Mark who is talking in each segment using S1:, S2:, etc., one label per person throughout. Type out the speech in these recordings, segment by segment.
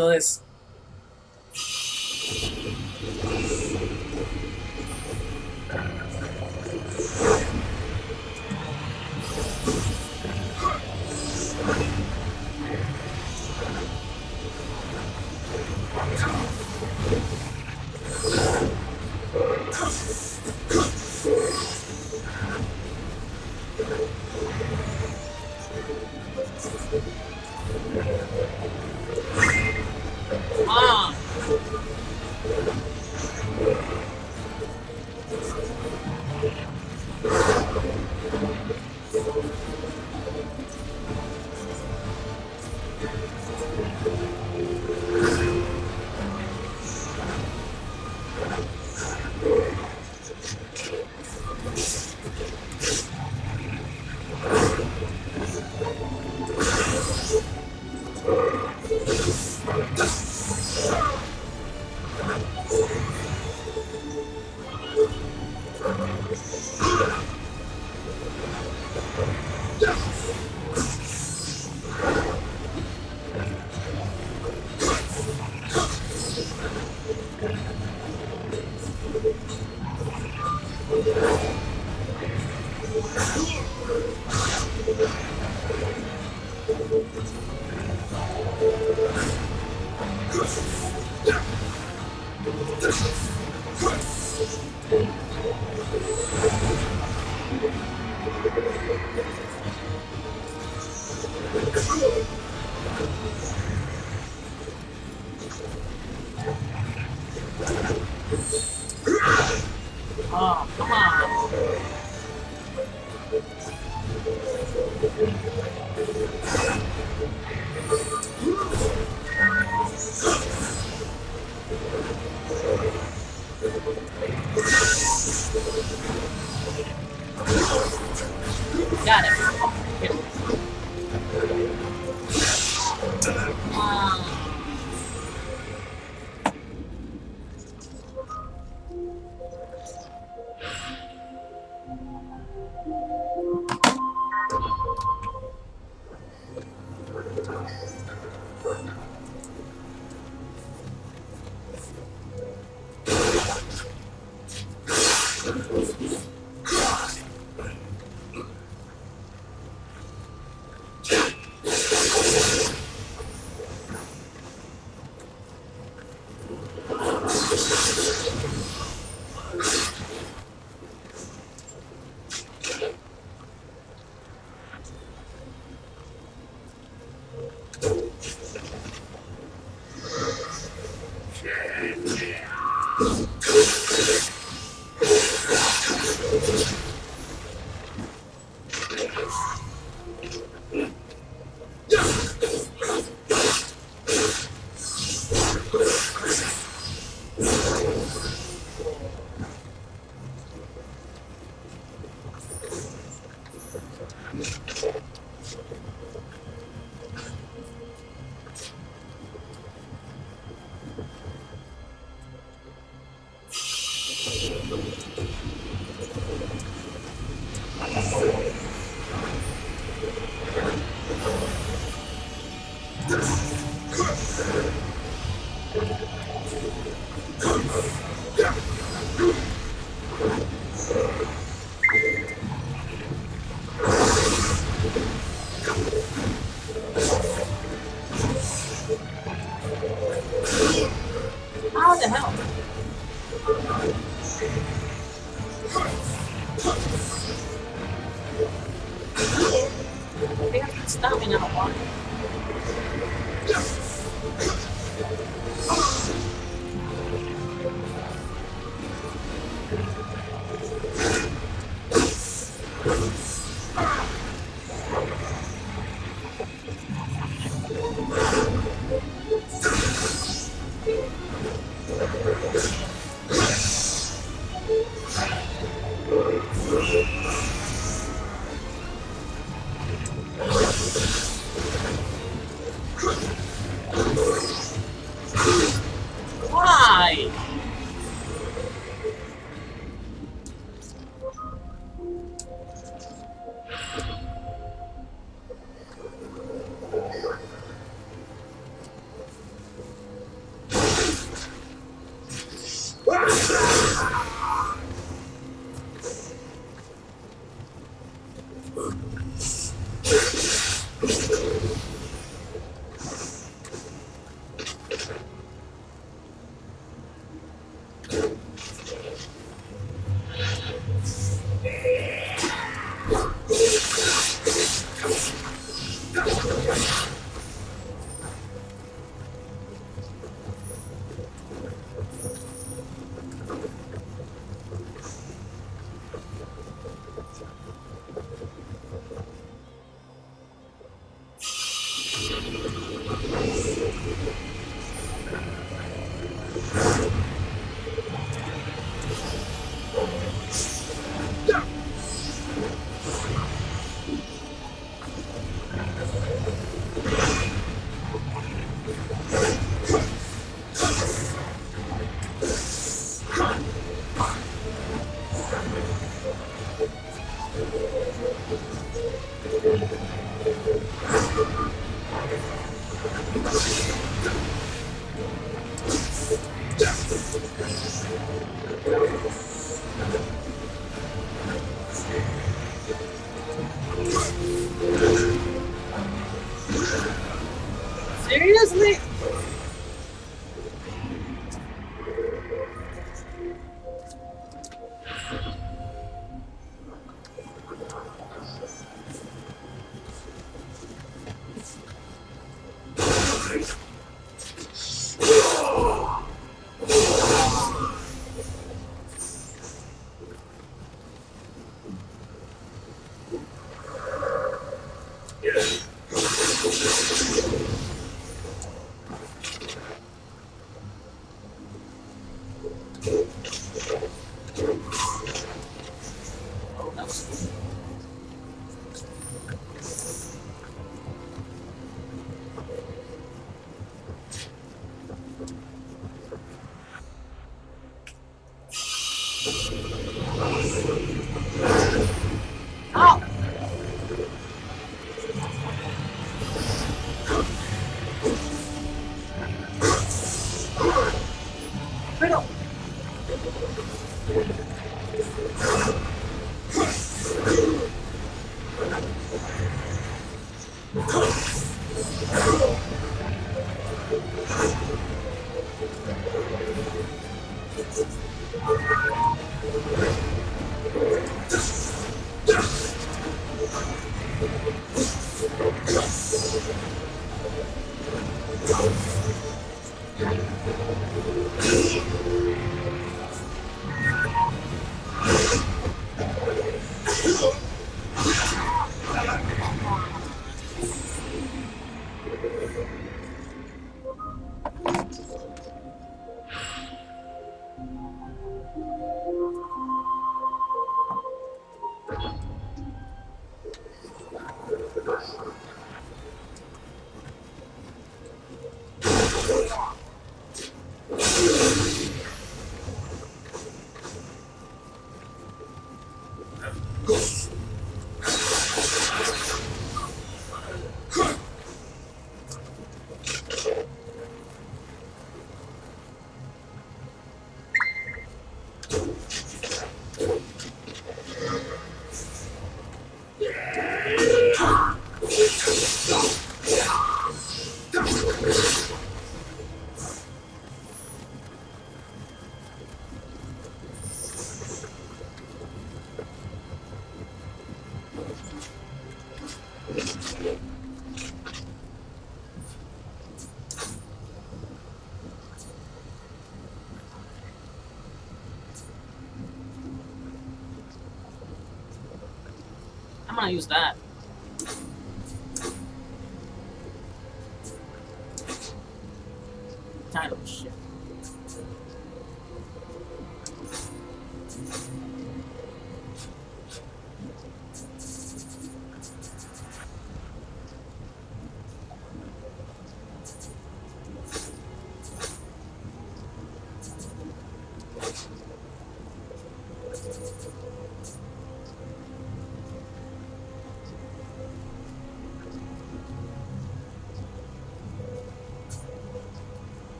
S1: do use that.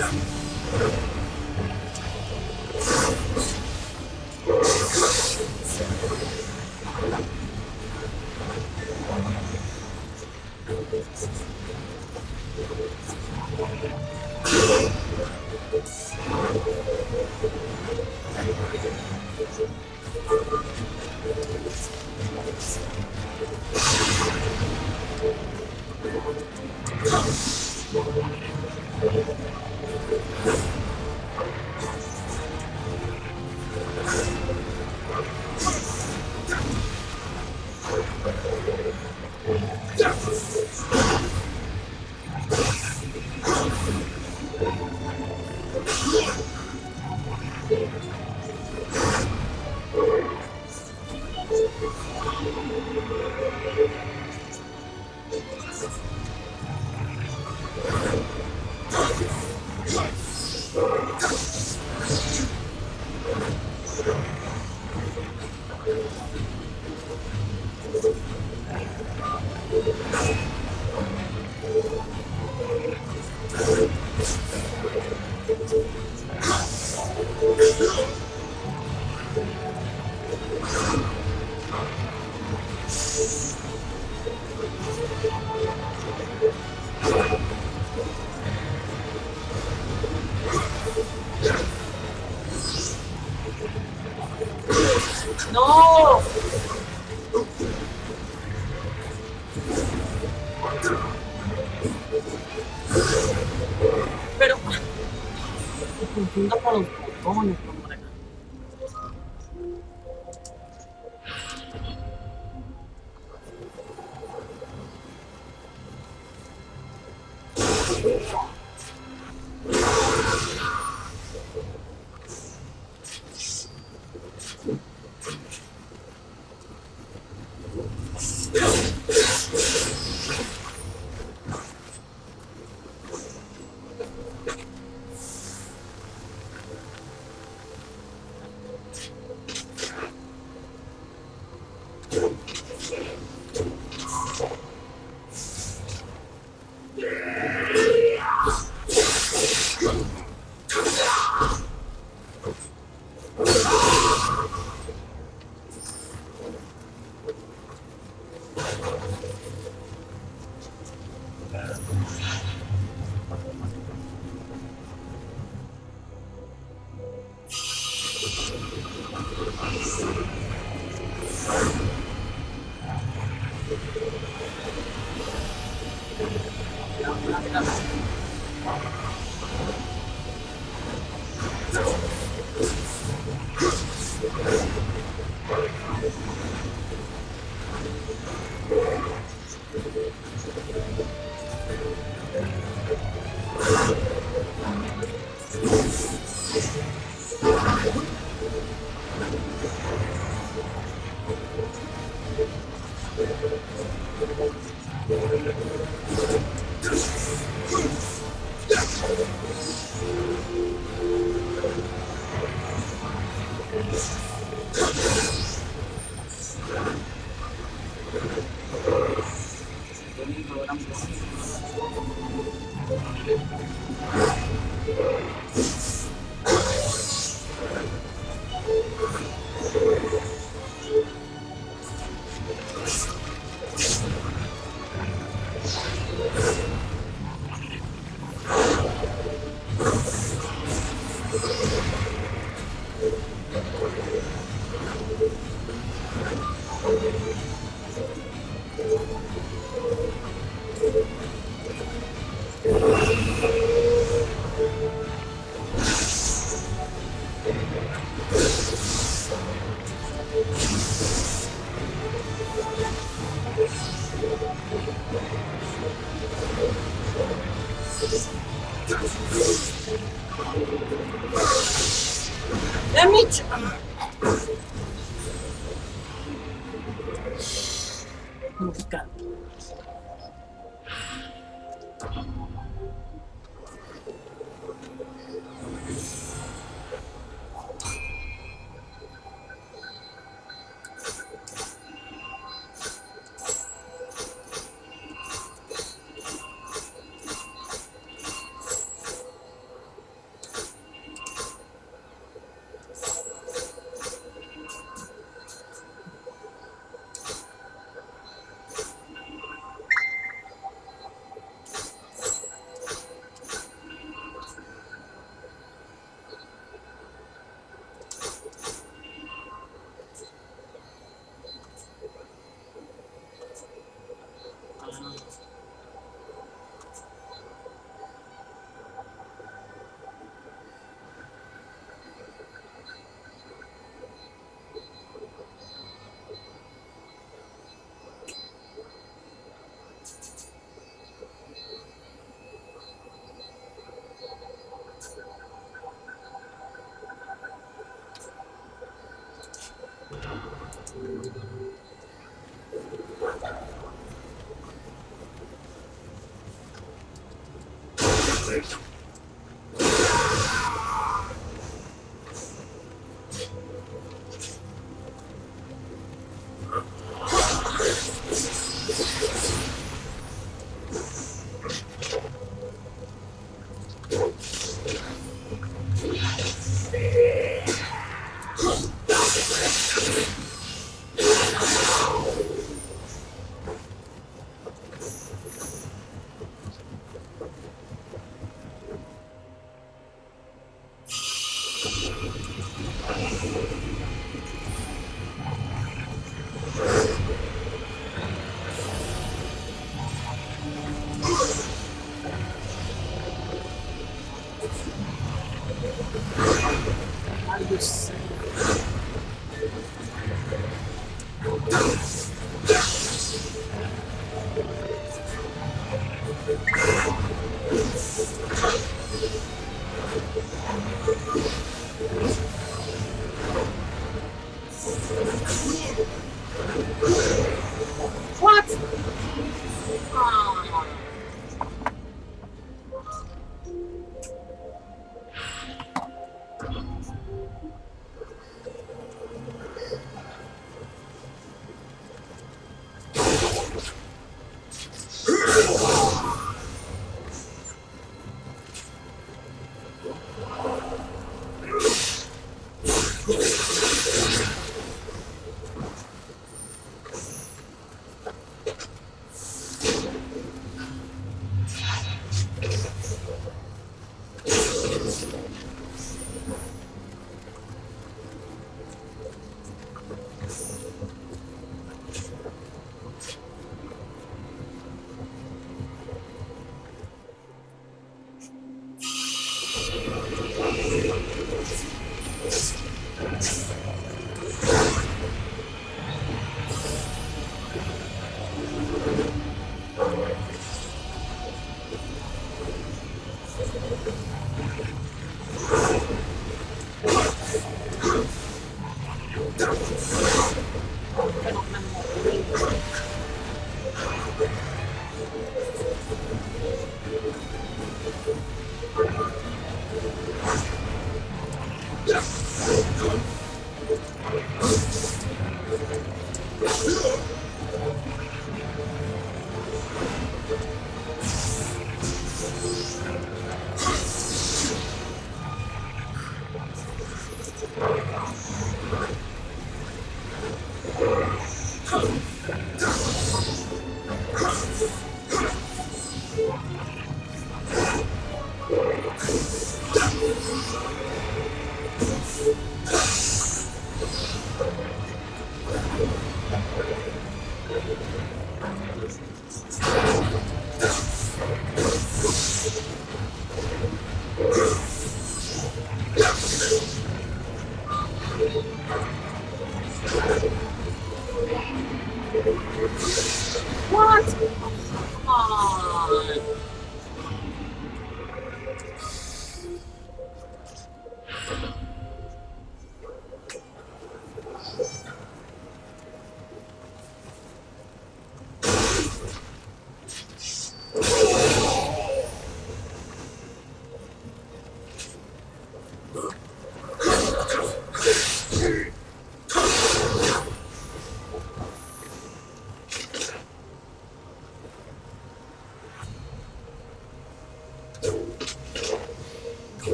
S1: Yeah.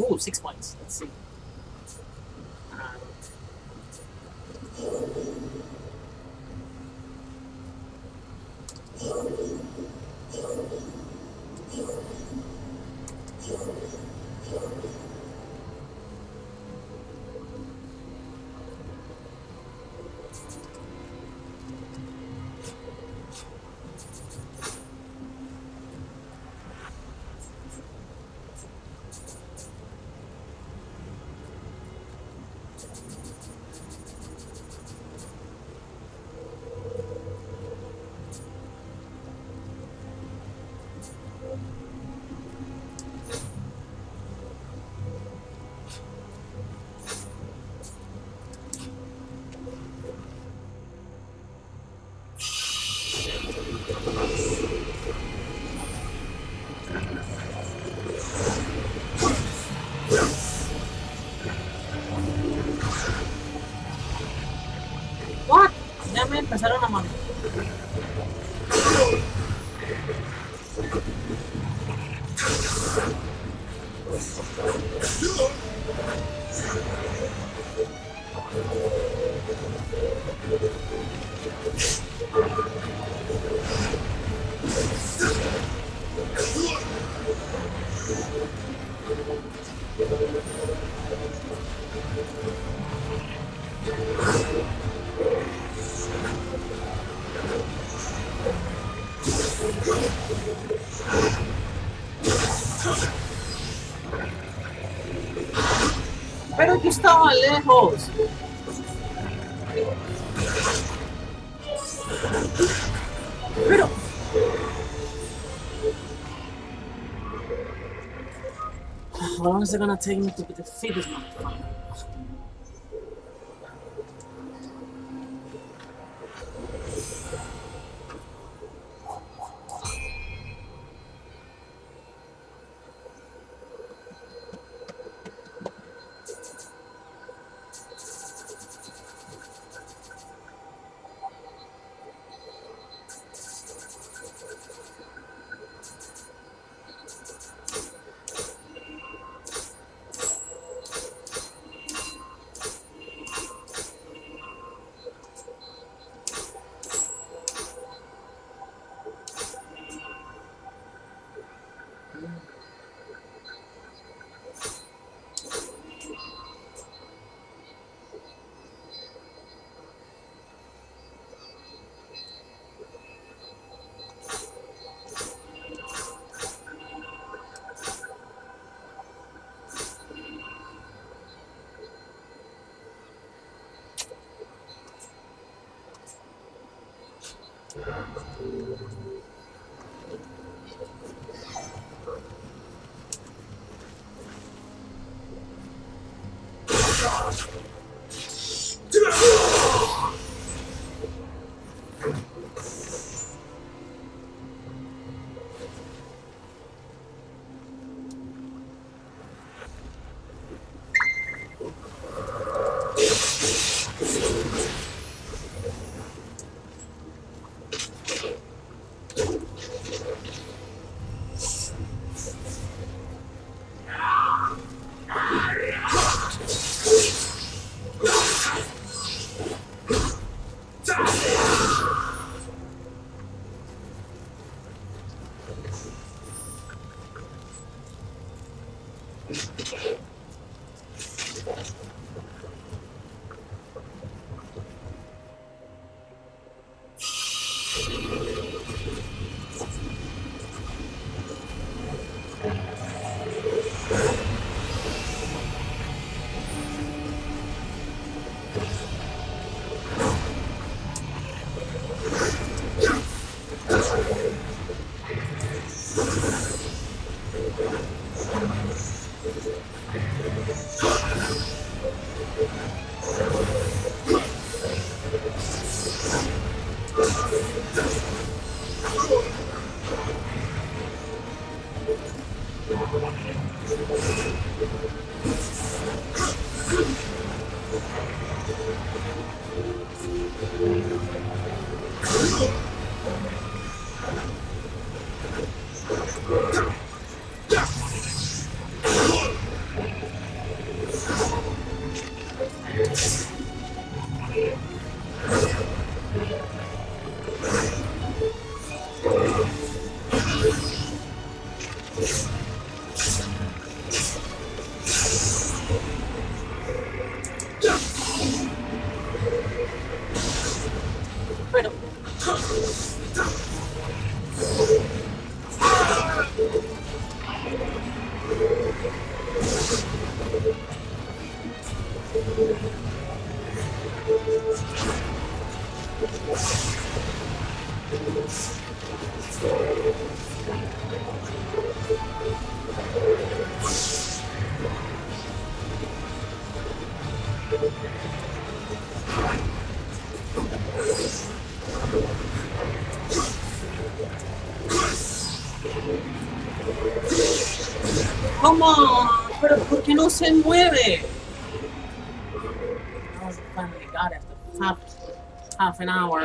S1: Ooh, six points. Let's see. Empezaron a. Lejos. Pero. How long is it gonna take me to defeat this motherfucker? Qué no se mueve? Oh, finally got it. Stop. half an hour.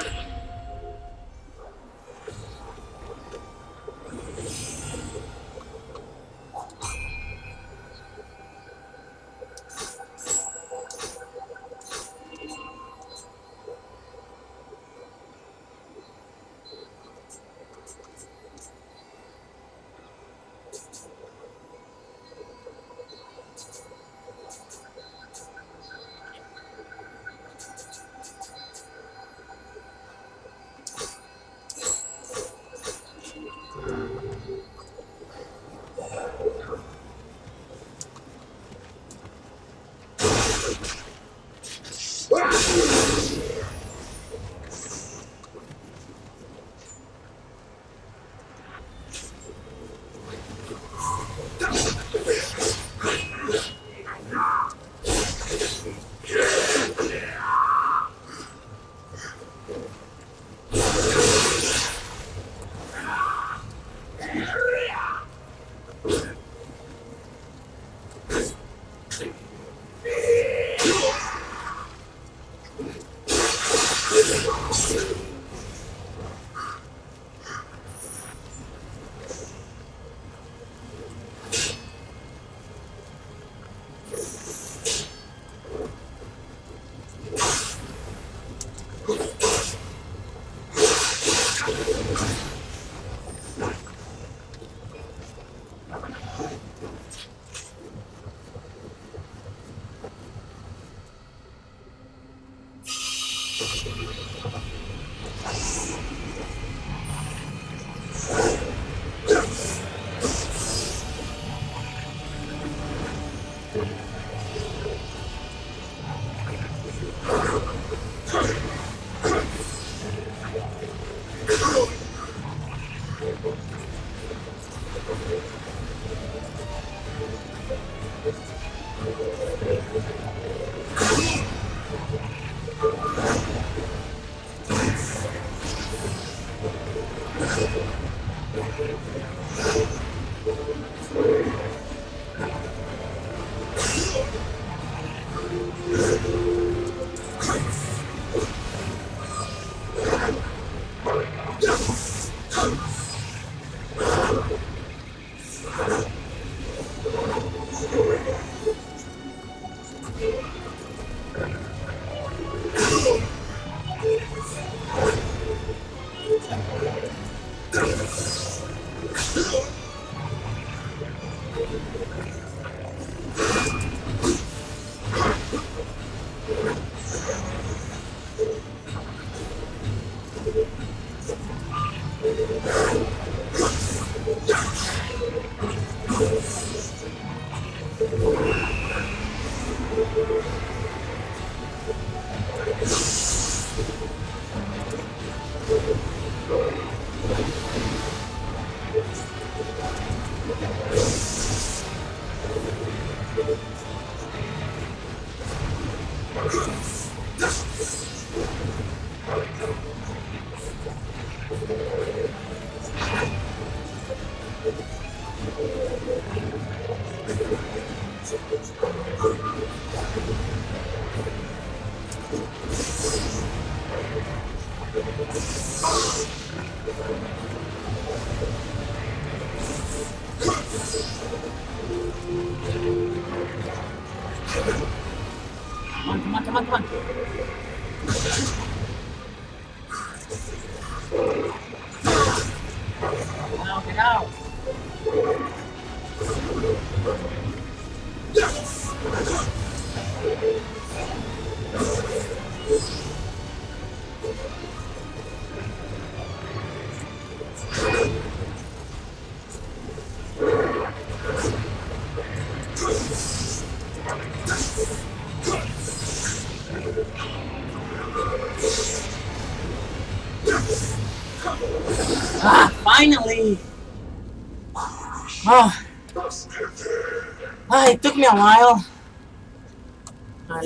S1: Come on, come on,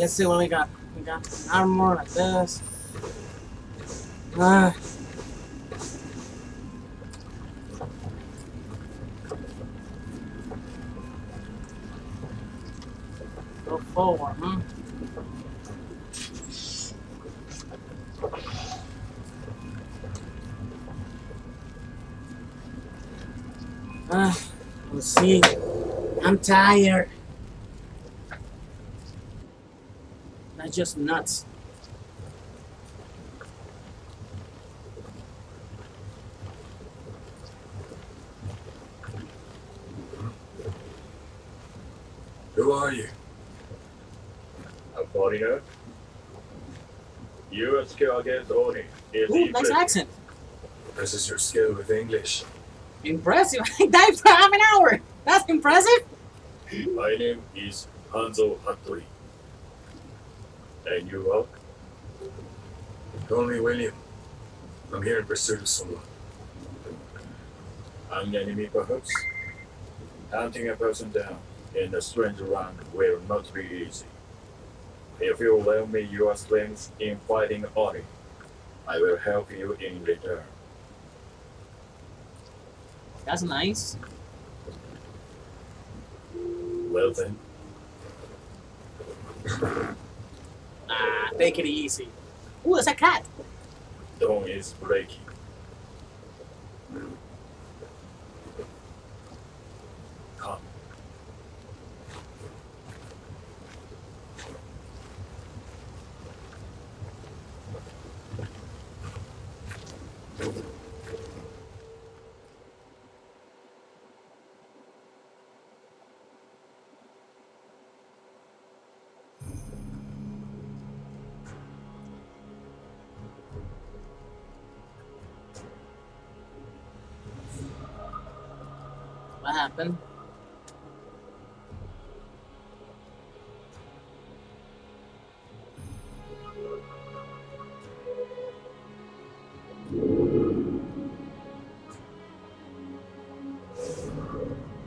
S1: Let's see what we got we got some armor like this. Ah. Go forward, hmm? Ah, we'll see. I'm tired. Just nuts.
S2: Who are you?
S3: A foreigner? Your skill against Oni is
S1: Ooh, nice
S3: impressive.
S1: accent.
S2: This is your skill with English.
S1: Impressive. I died for half an hour. That's impressive.
S3: My name is Hanzo Hattori. And you are?
S2: Call me William. I'm here in pursuit of someone.
S3: An enemy perhaps? Hunting a person down in a strange land will not be easy. If you lend me your strength in fighting Oni, I will help you in return.
S1: That's nice.
S3: Well then,
S1: Take it easy. Ooh, it's a cat.
S3: dawn is breaking.
S1: What happened?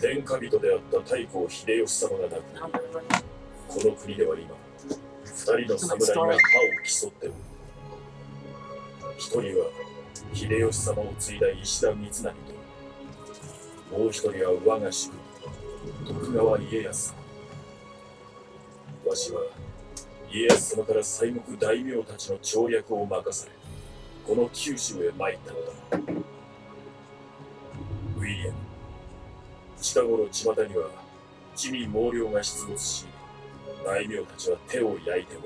S3: 天下人であった太閤秀吉様が亡くな.りこの国では今二人の侍が歯を競っておる一人は秀吉様を継いだ石田三成ともう一人は我が主徳川家康。わしは家康様から西国大名たちの調略を任されこの九州へ参ったのだ。ウィリアム近頃巷には地味猛量が出没し大名たちは手を焼いてお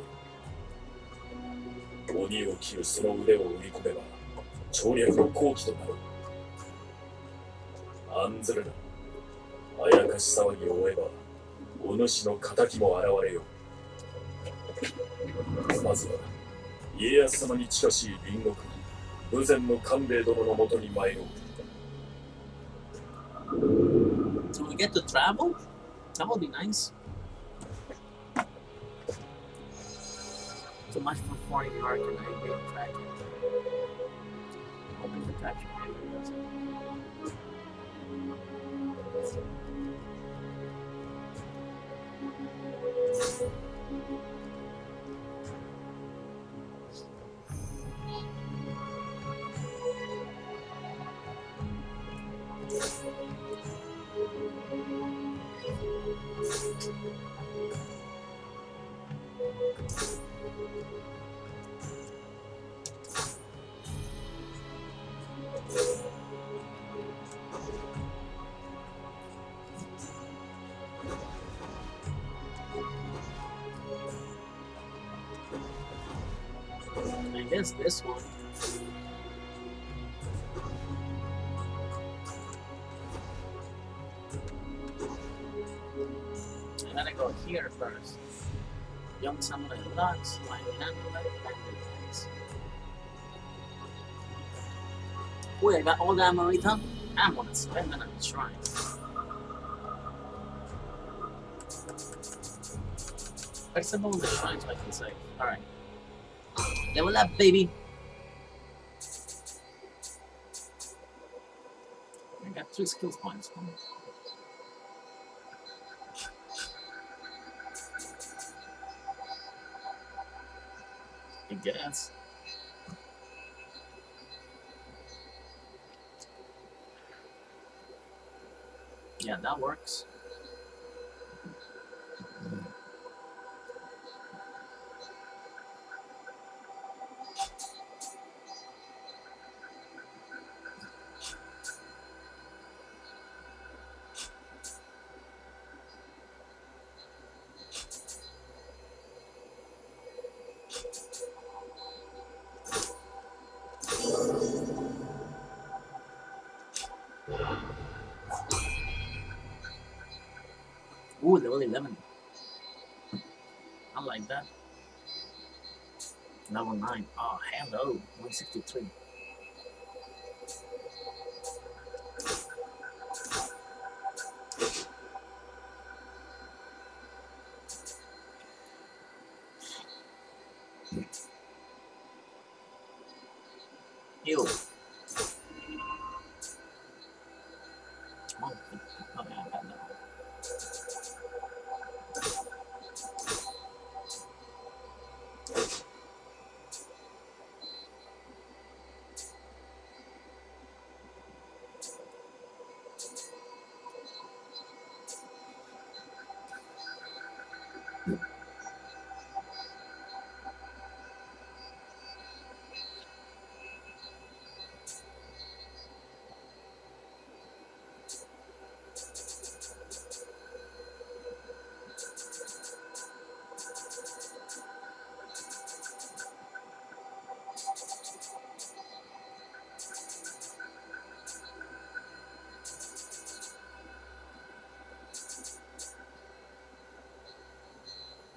S3: る鬼を切るその腕を売り込めば調略の好機となる。案ずるなあやかし騒ぎを追えばお主の敵も現れようまずは家康様に近しい隣国豊前の官兵衛殿のもとに参ろう
S1: Do we get to travel? That would be nice. So much for foreign art and I get tracking. Hoping the tracking Guess this one. I gotta go here first. Young samurai locks, line handle, bandit hands. Wait, I got all the Amrita? I'm gonna spend it on the shrine. Flexible on the shrine so I can say. Alright. Level up, baby. I got three skills points. I guess. Yeah, that works. 1963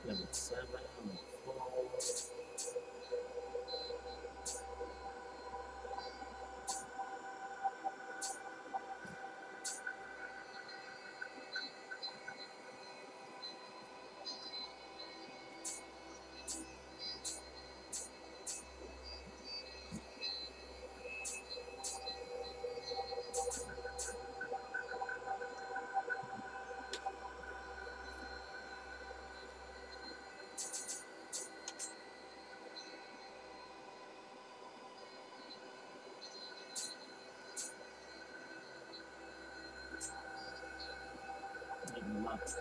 S1: Level 7, level 4. Макс.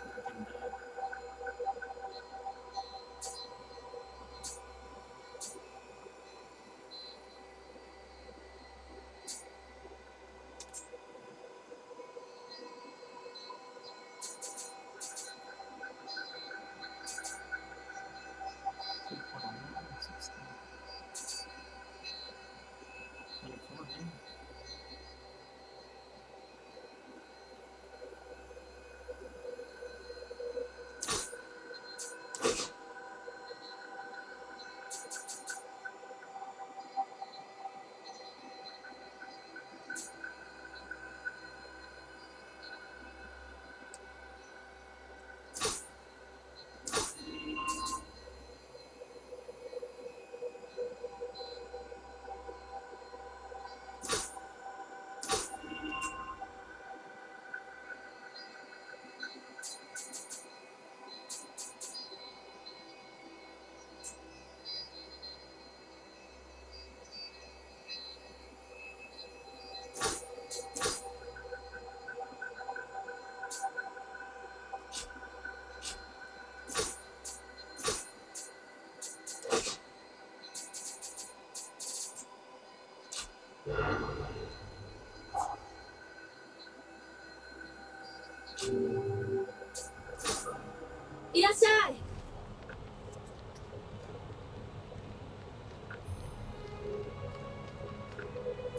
S4: いらっしゃい「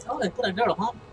S1: Oh, they put a girl, huh? Can't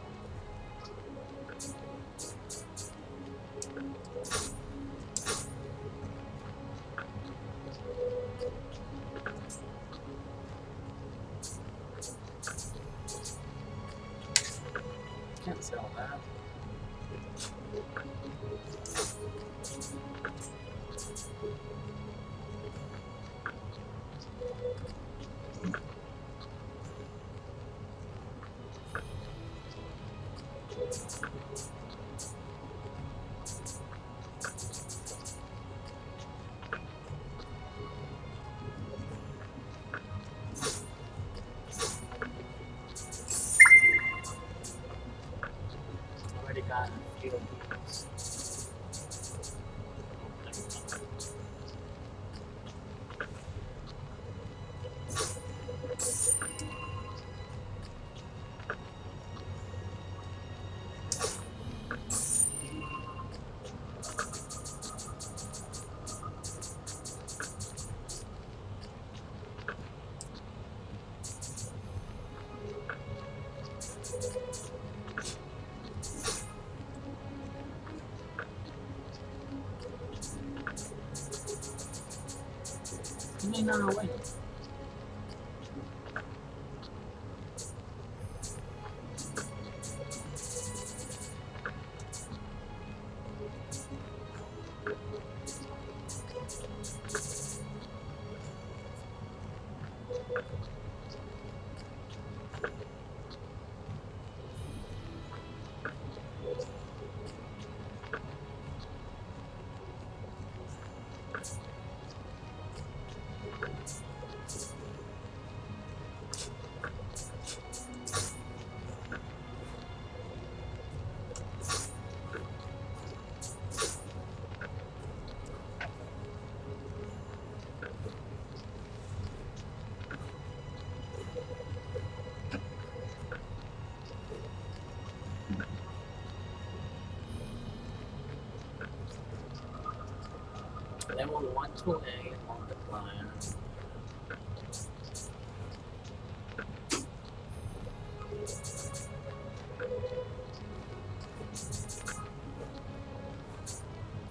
S1: To A multiplier.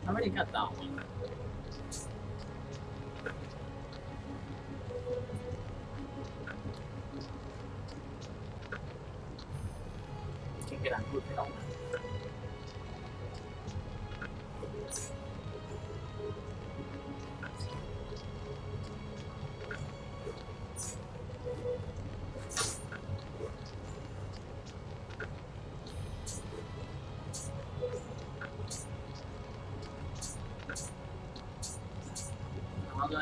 S1: I already got that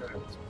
S1: Laboratories.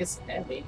S1: It's heavy,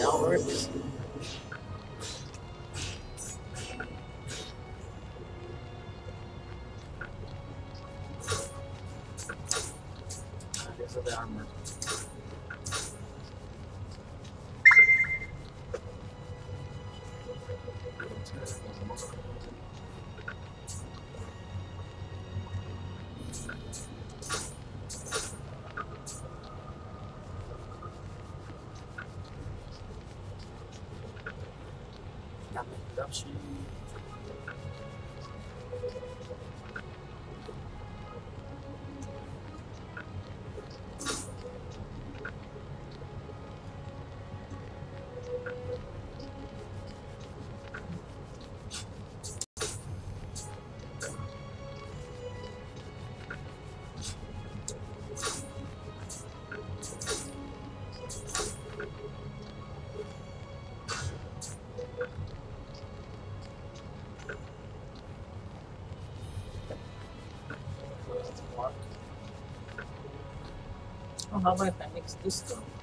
S1: Okay, that How about appendix next though.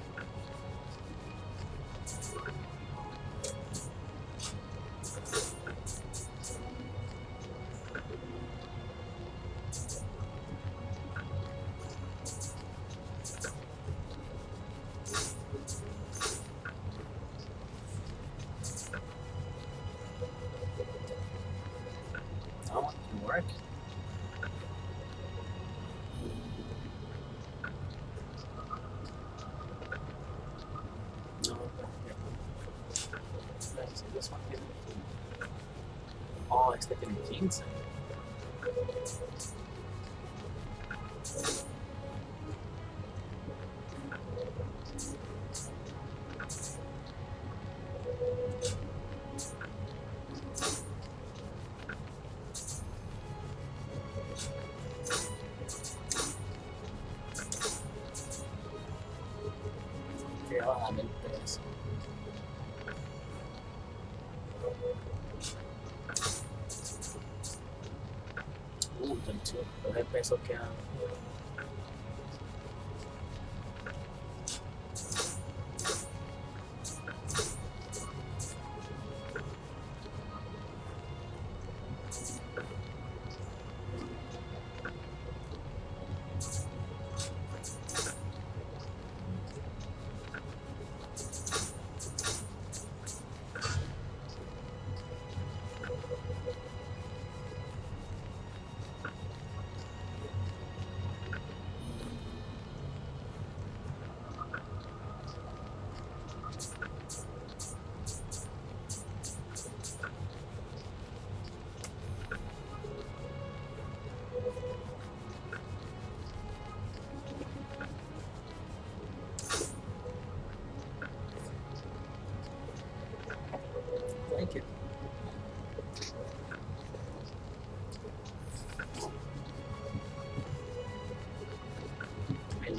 S1: okay.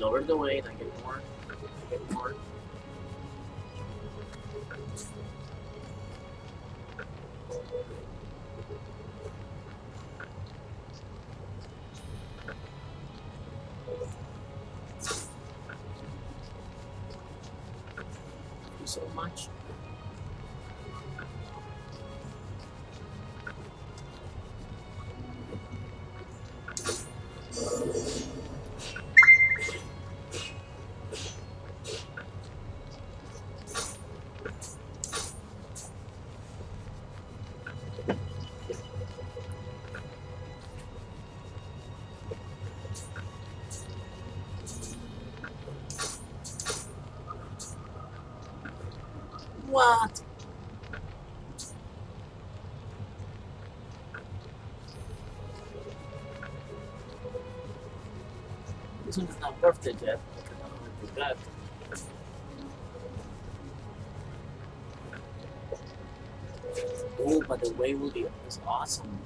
S1: lowered the weight, I get more. perfect yet. That. Oh, but the way will be is awesome.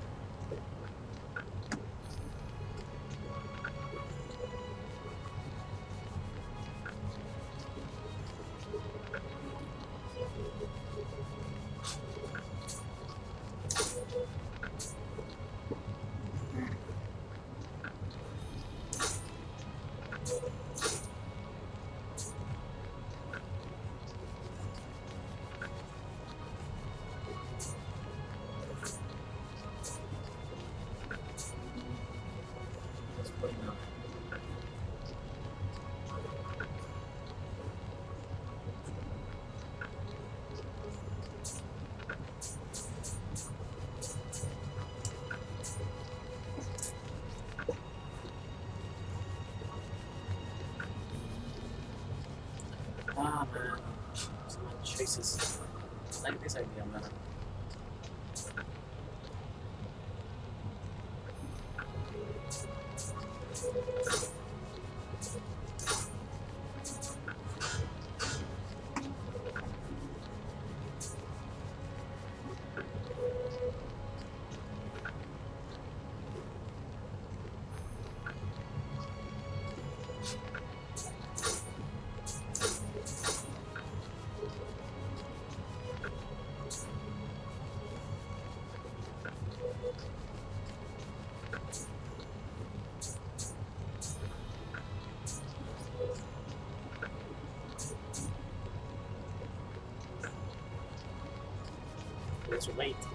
S1: Too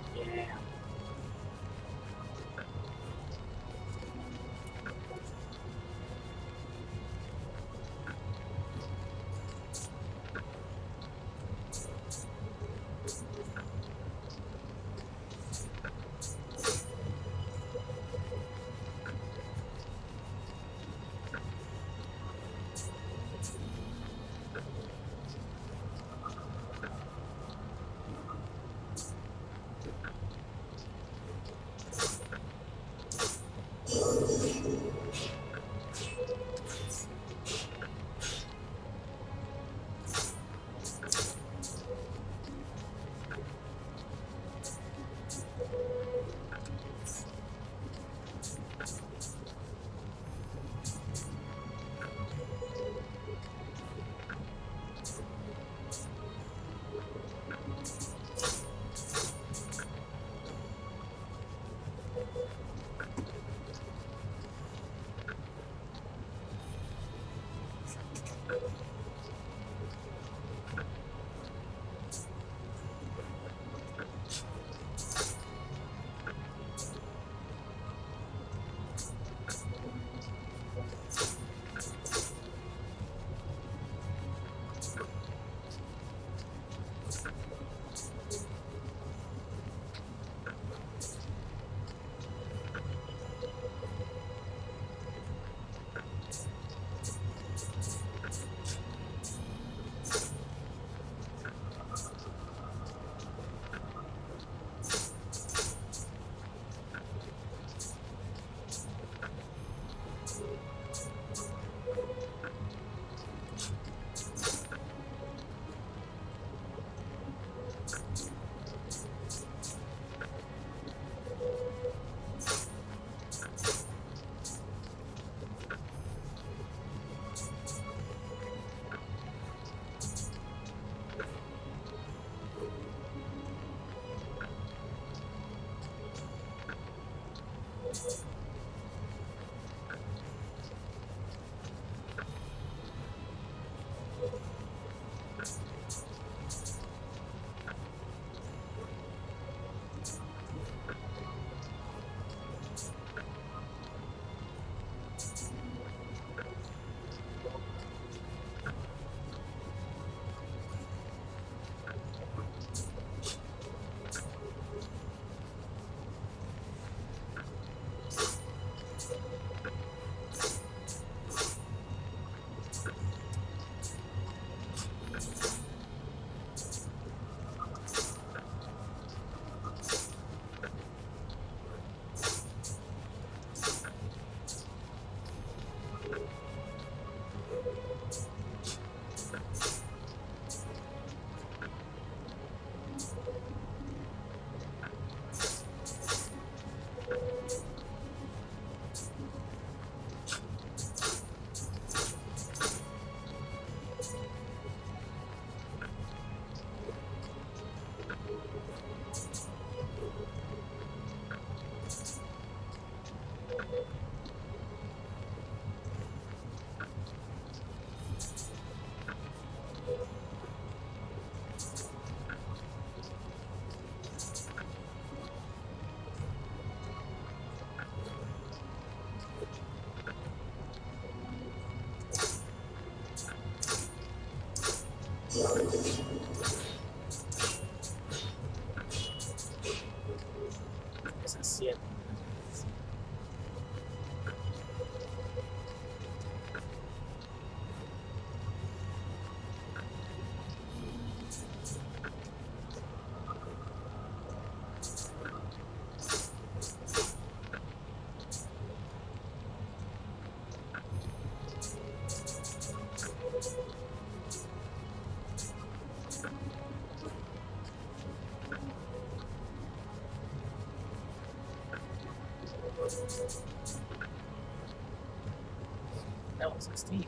S1: That was 16.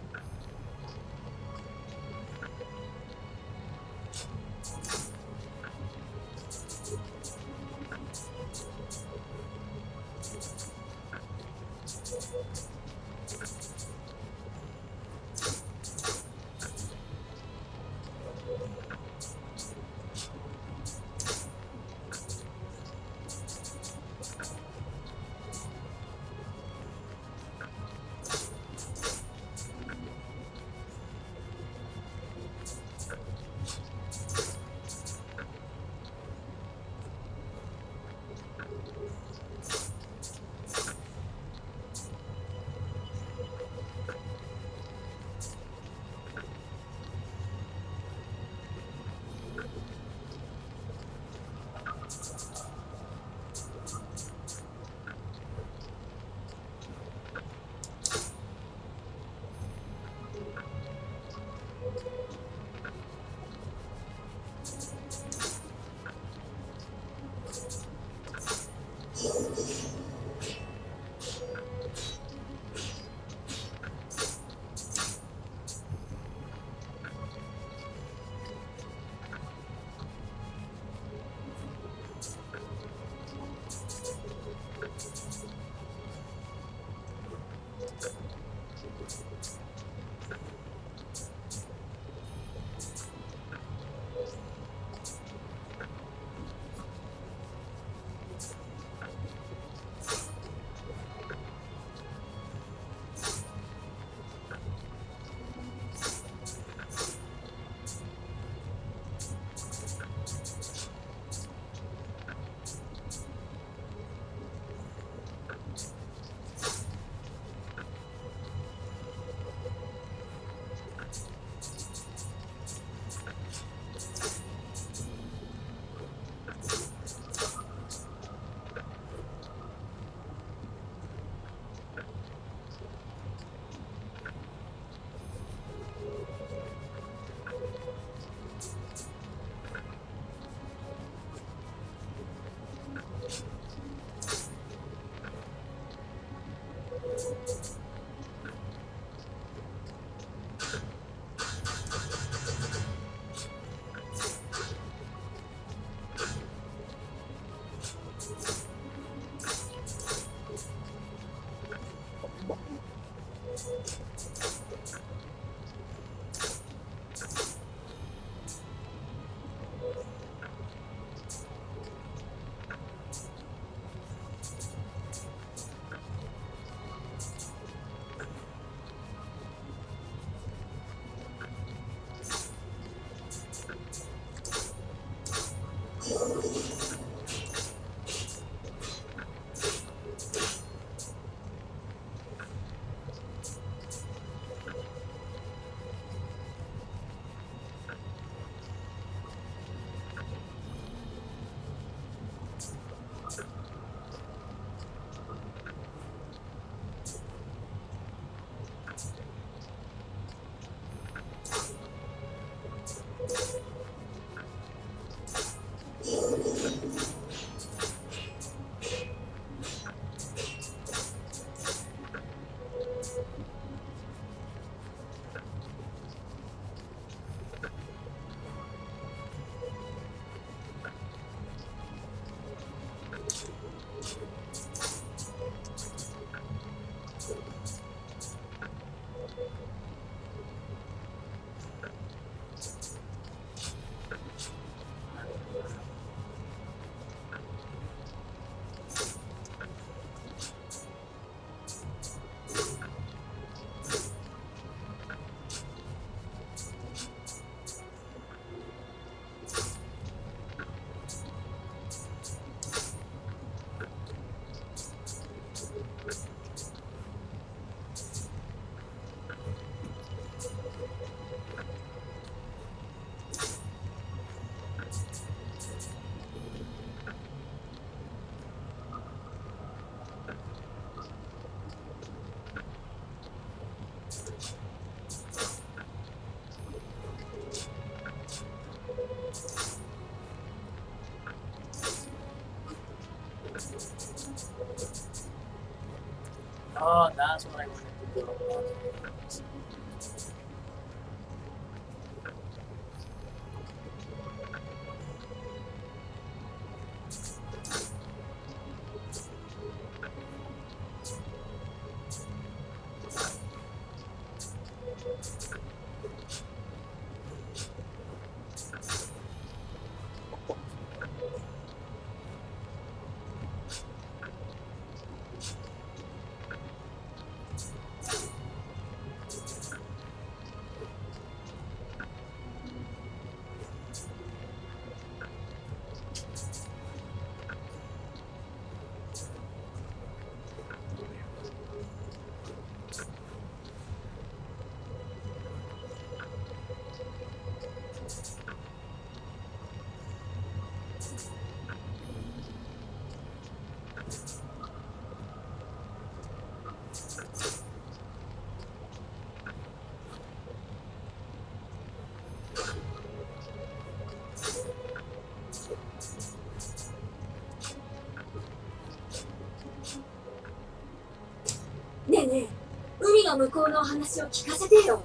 S1: Oh, that's what I wanted to do.
S4: 向こうのお話を聞かせてよ。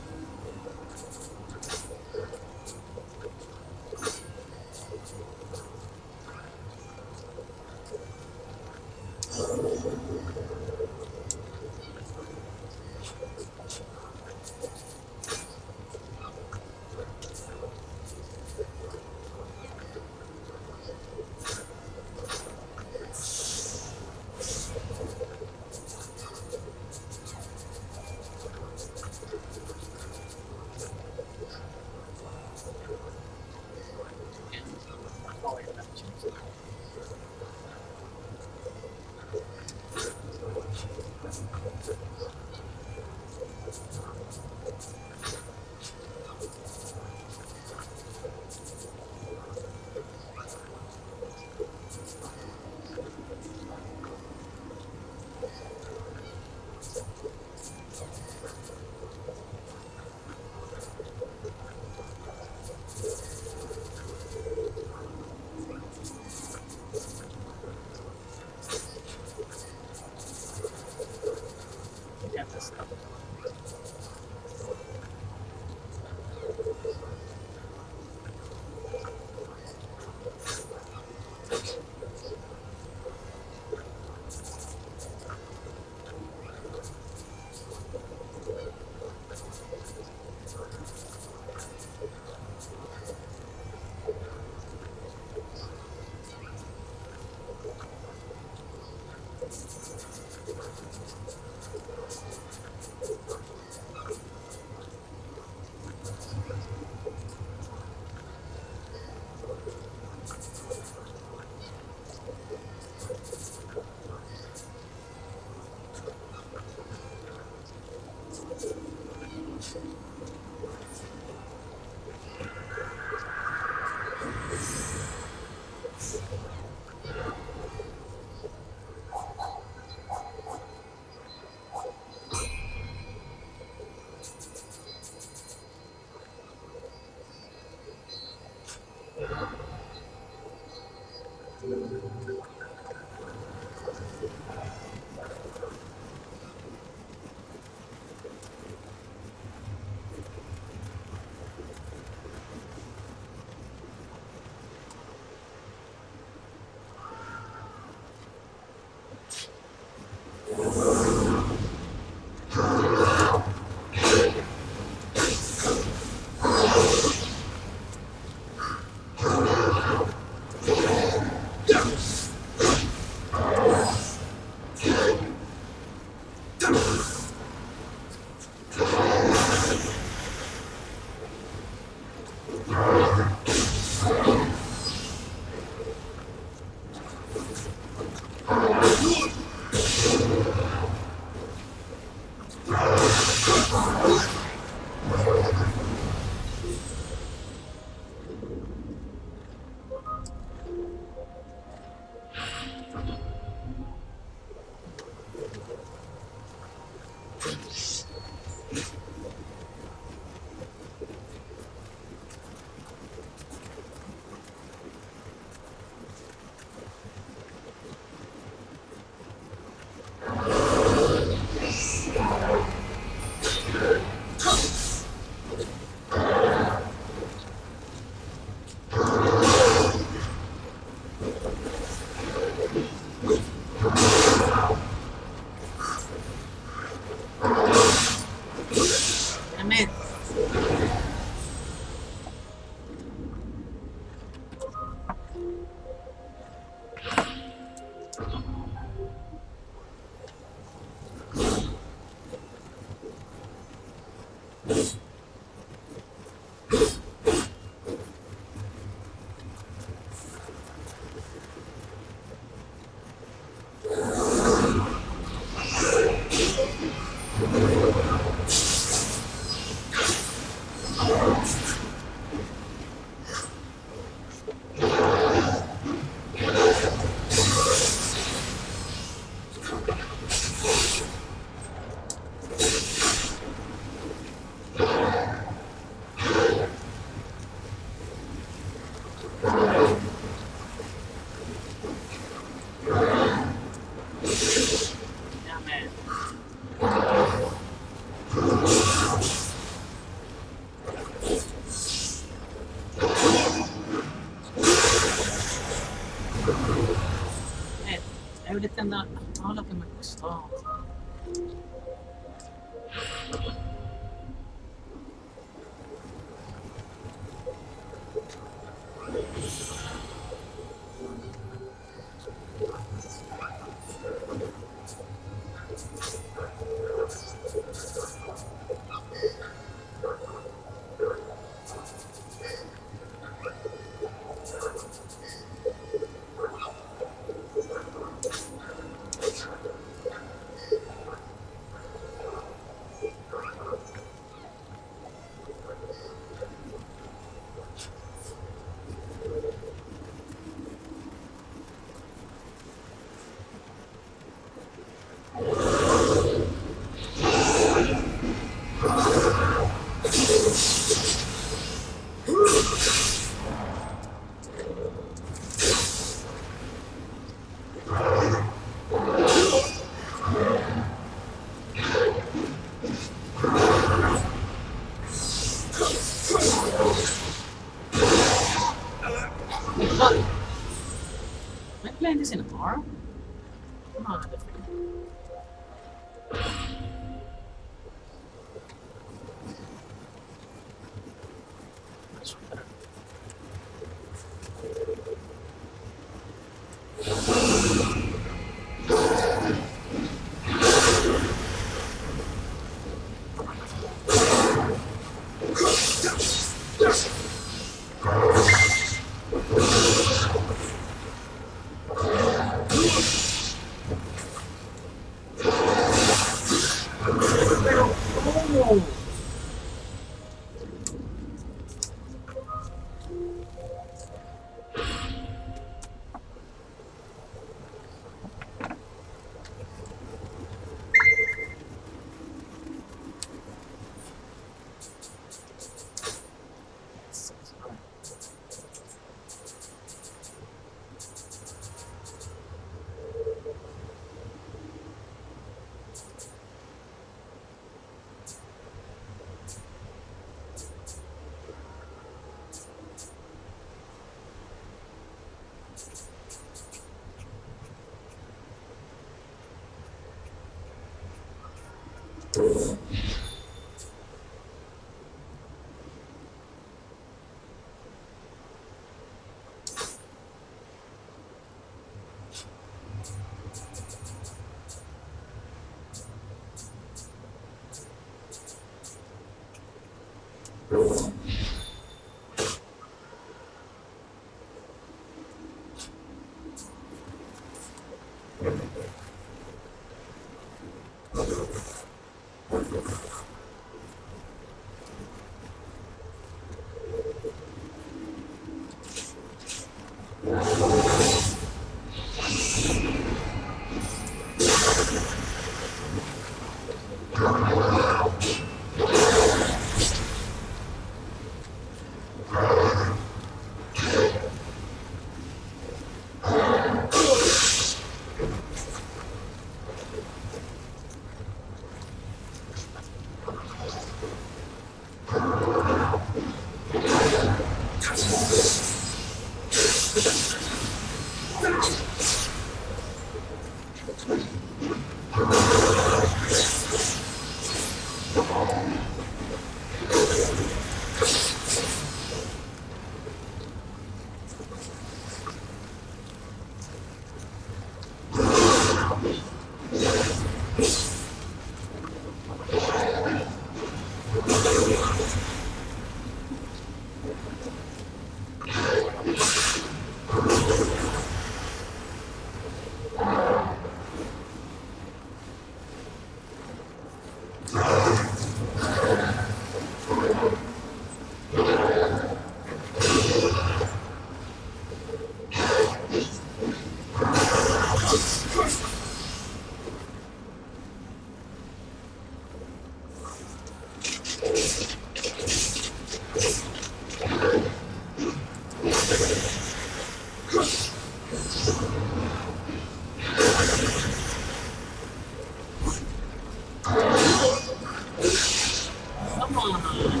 S1: Come on.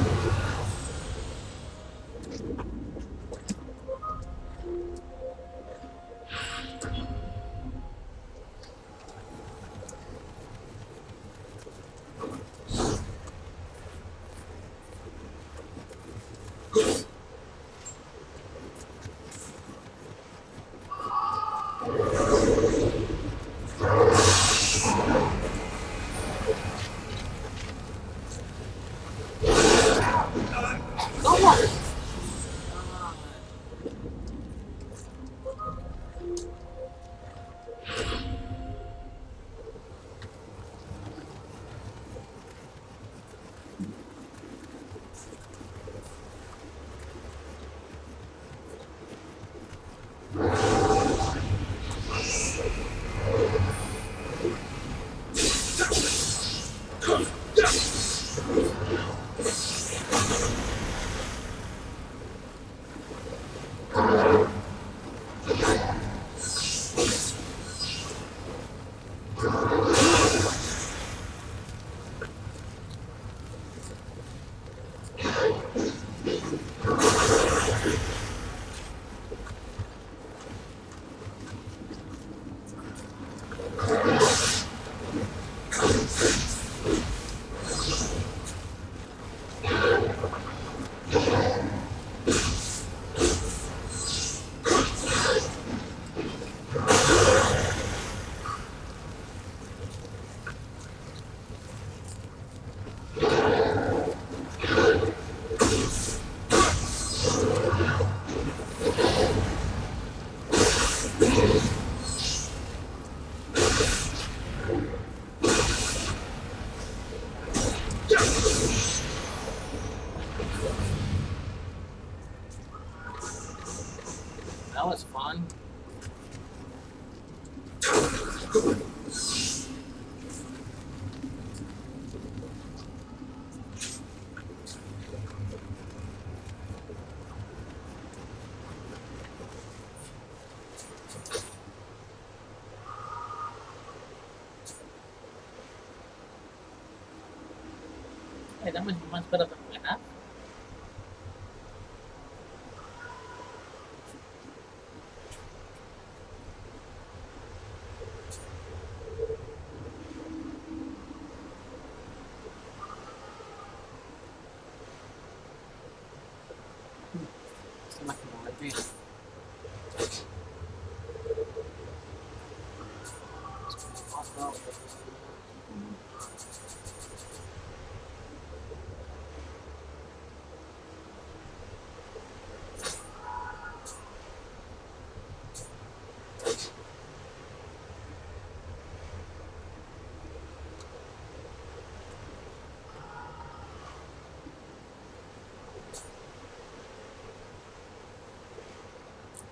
S1: Pegamos más para terminar.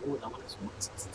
S1: 大玉でその季節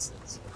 S1: By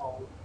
S1: Oh.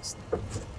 S1: Who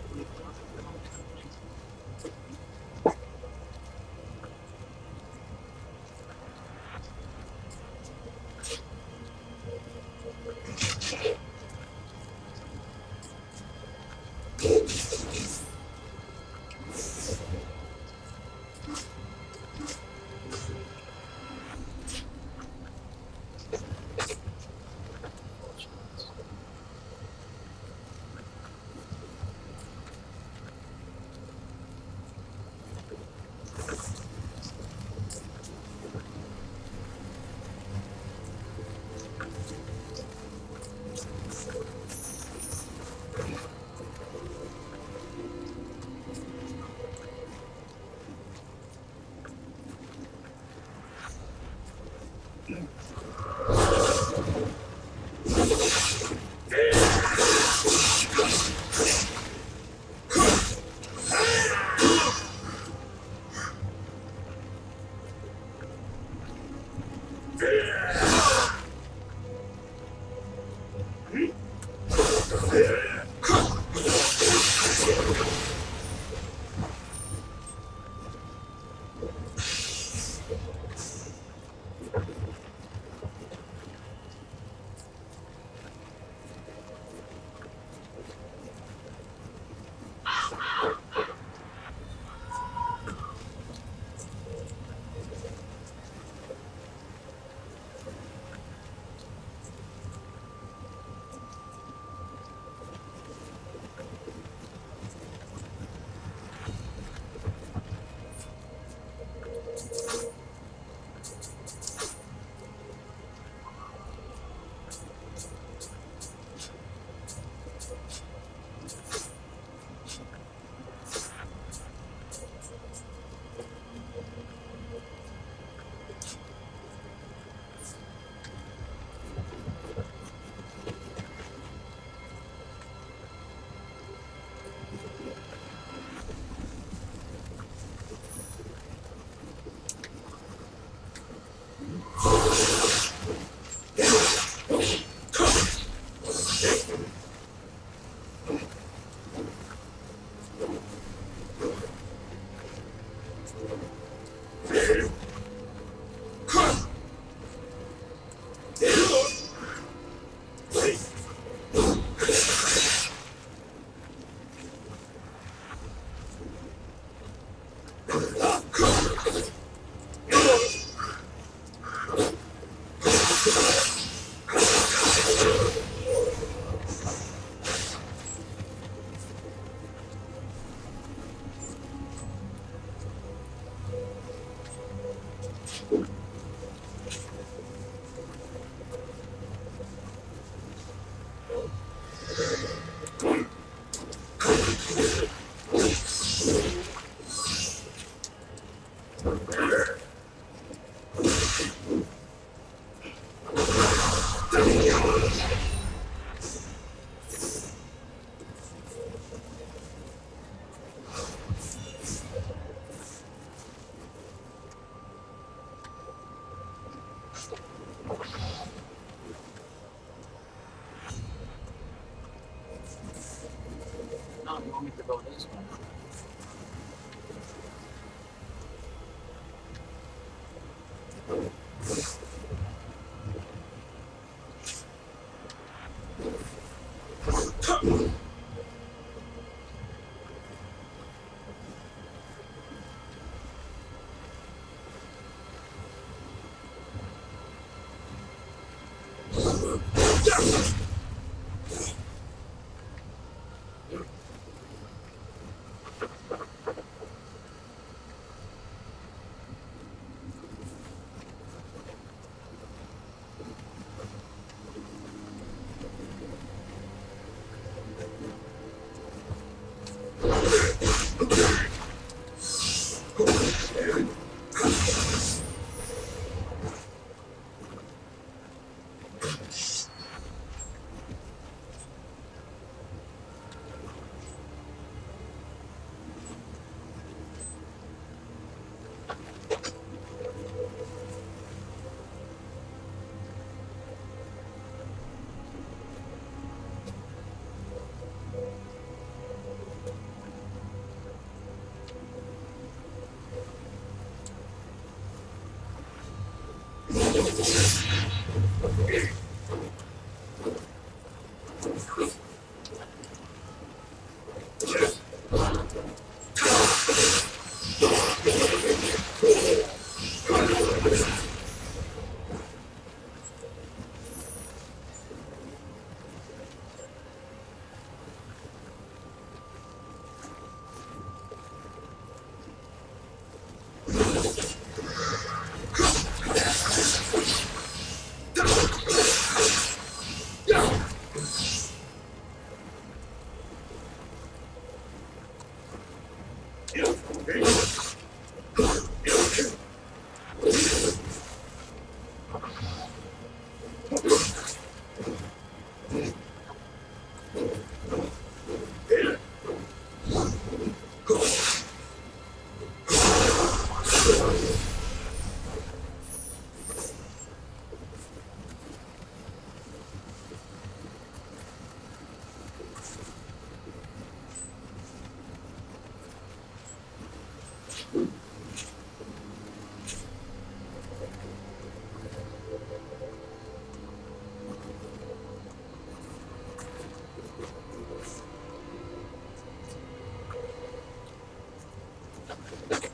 S1: No, you want me to go this way?
S2: Yeah.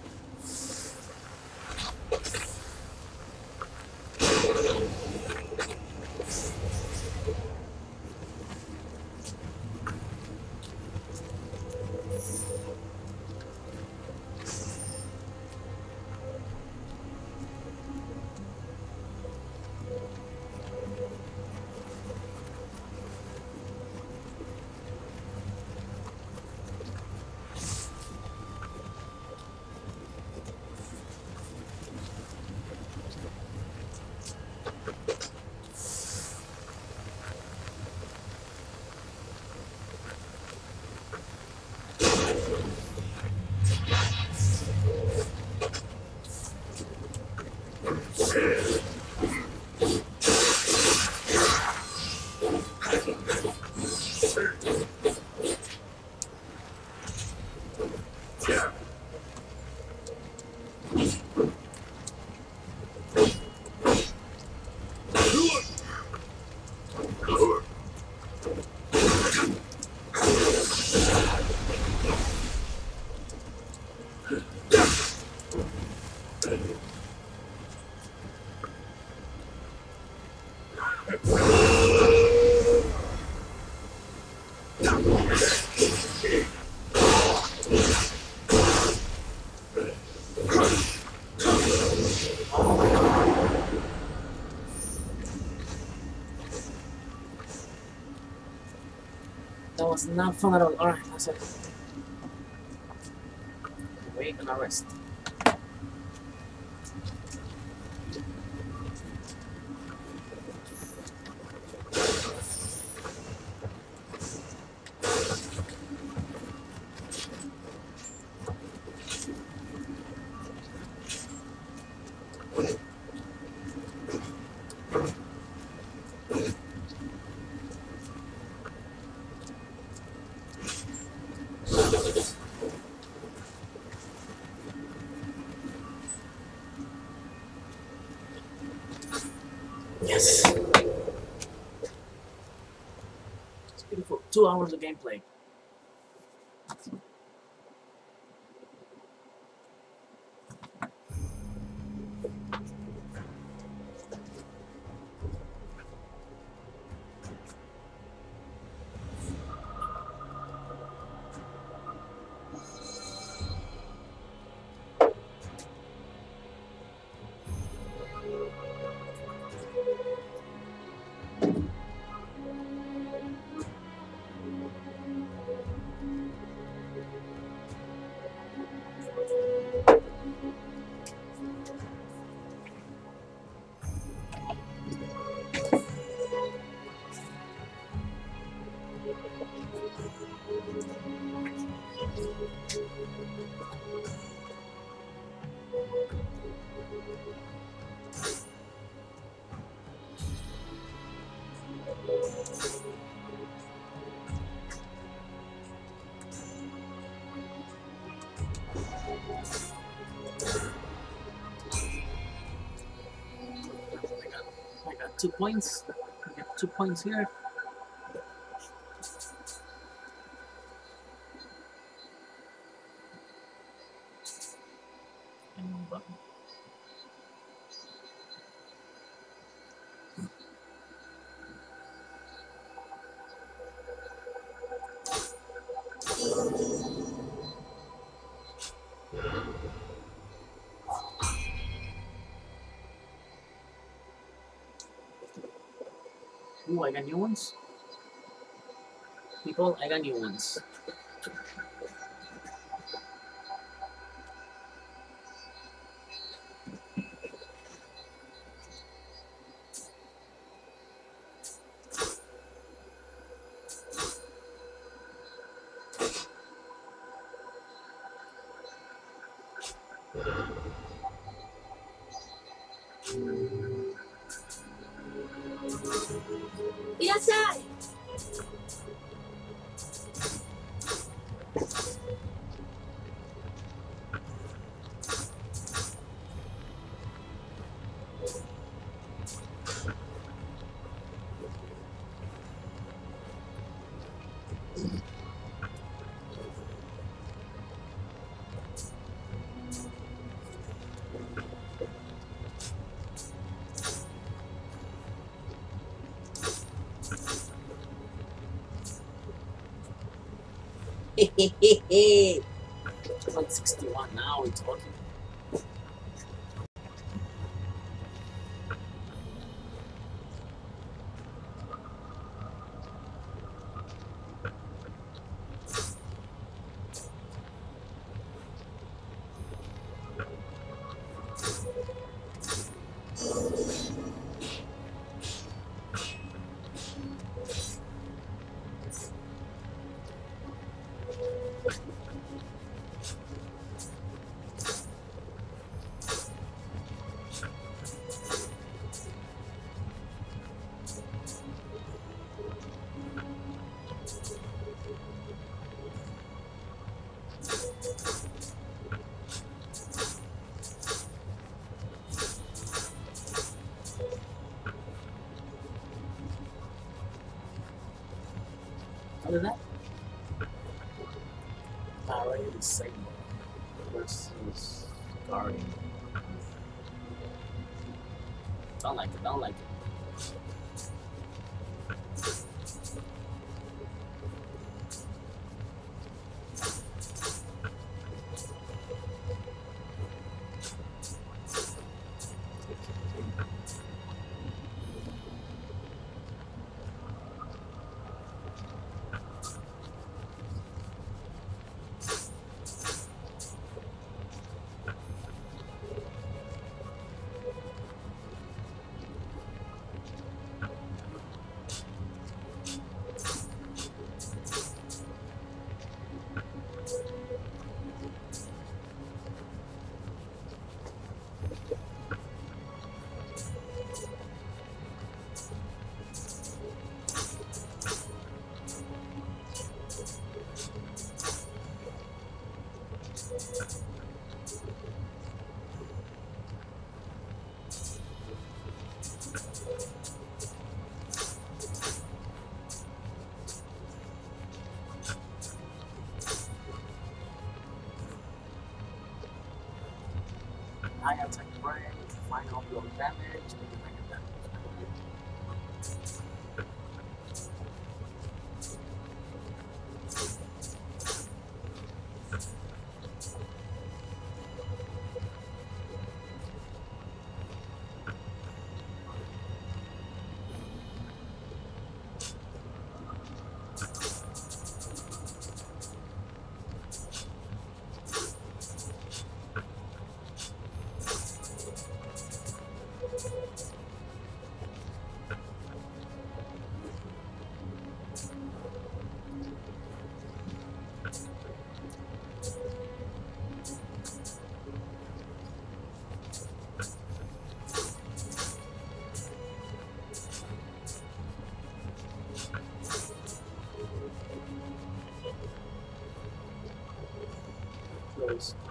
S1: Not fun at all. Alright, that's it. Wait and arrest. Yes. Two hours of gameplay. Two points. I got two points here. Ooh, I got new ones. People, I got new ones. 161 now we're. I attack break, Close.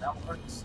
S1: That works.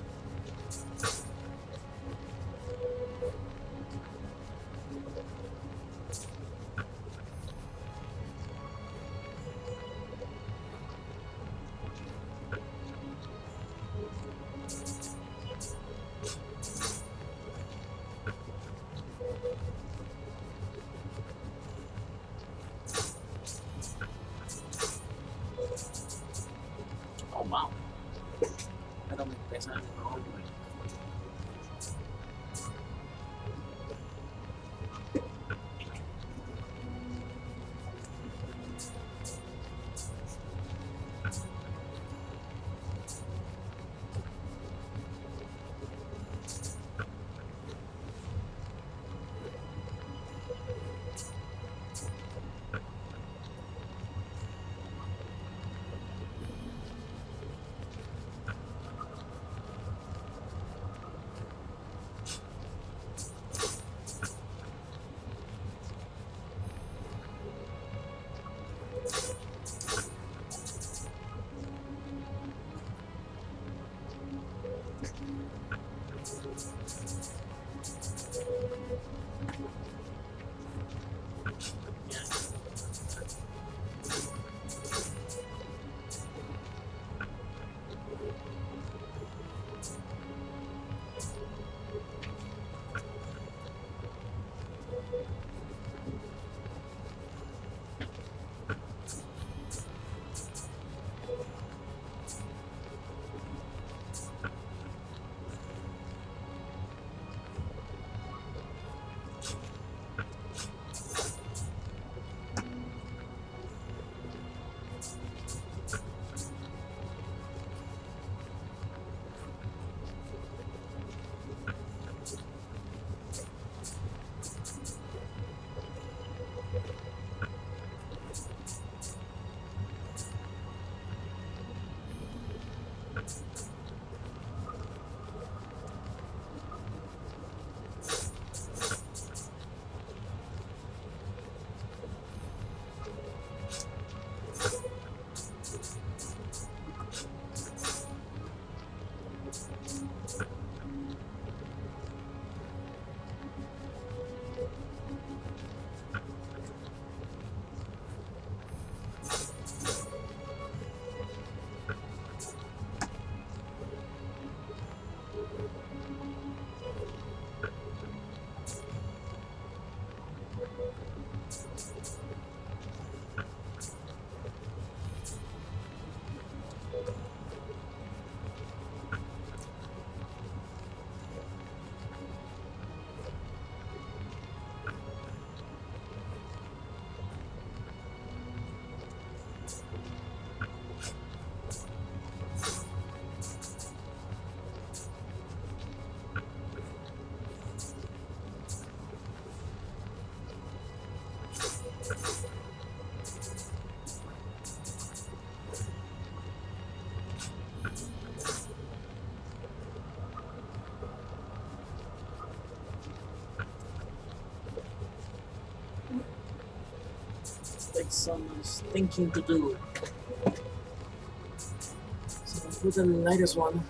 S1: takes some thinking to do. So put the lightest one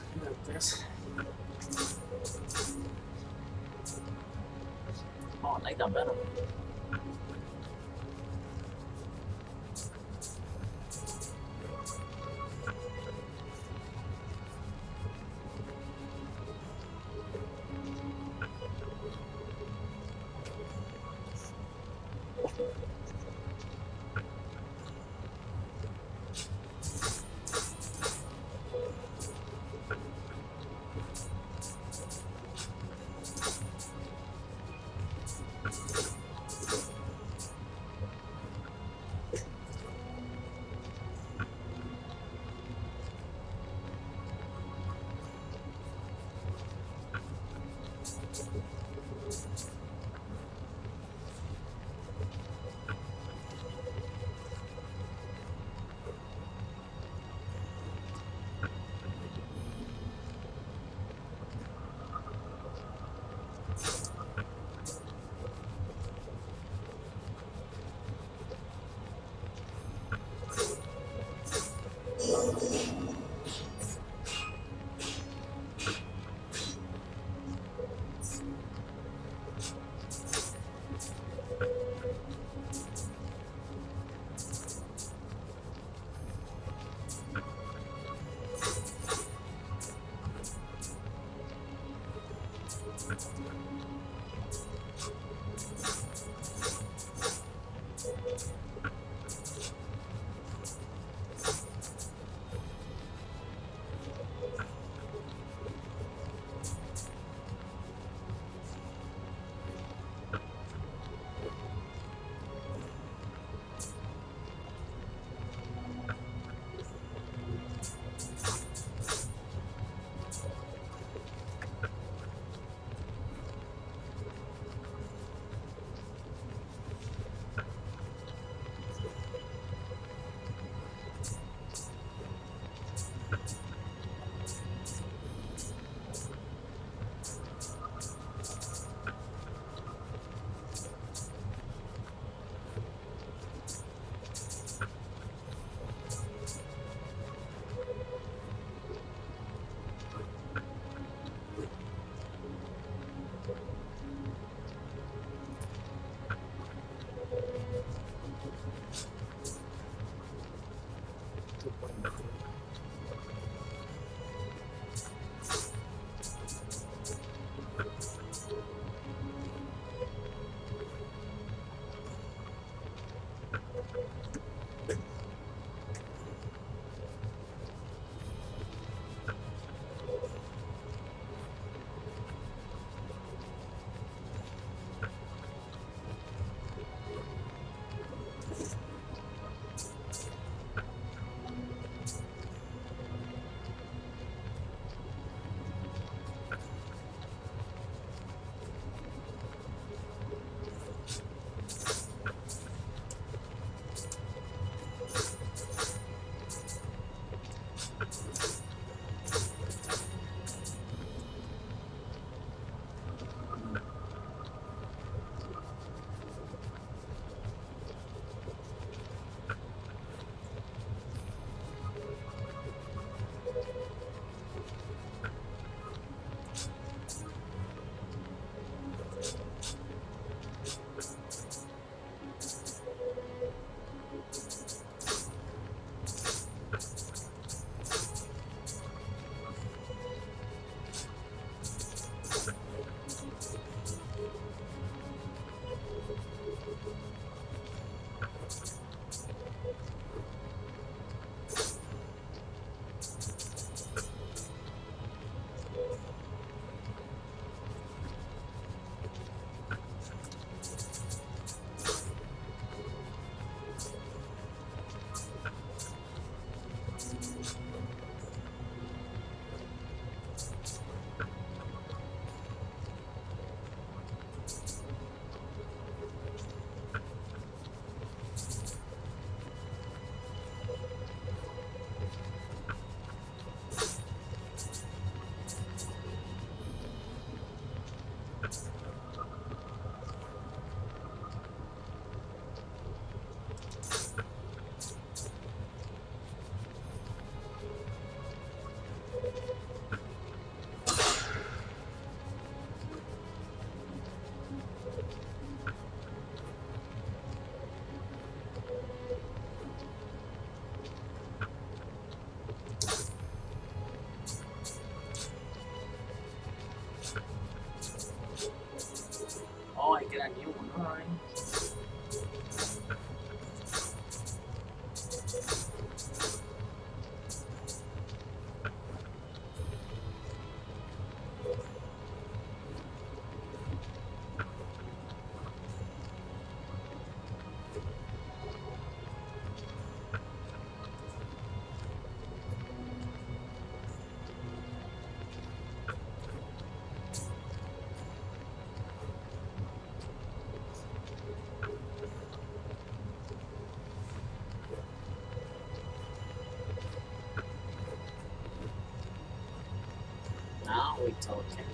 S1: Now we talking.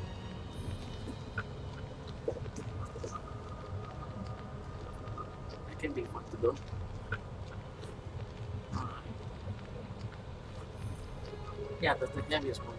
S1: That can be fun to do. Yeah, that's the heaviest one.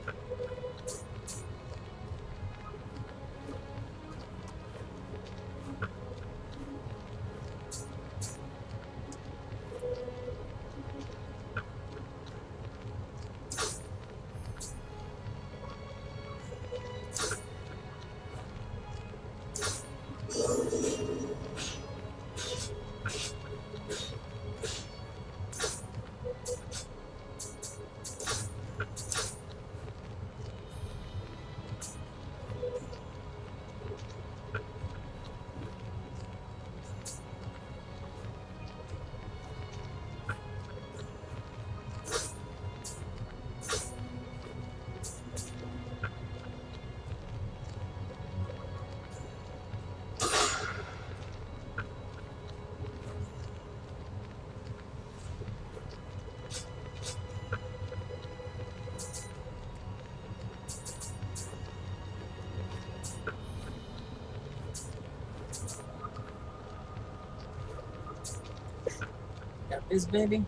S1: This baby.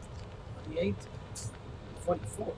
S1: 48. 44.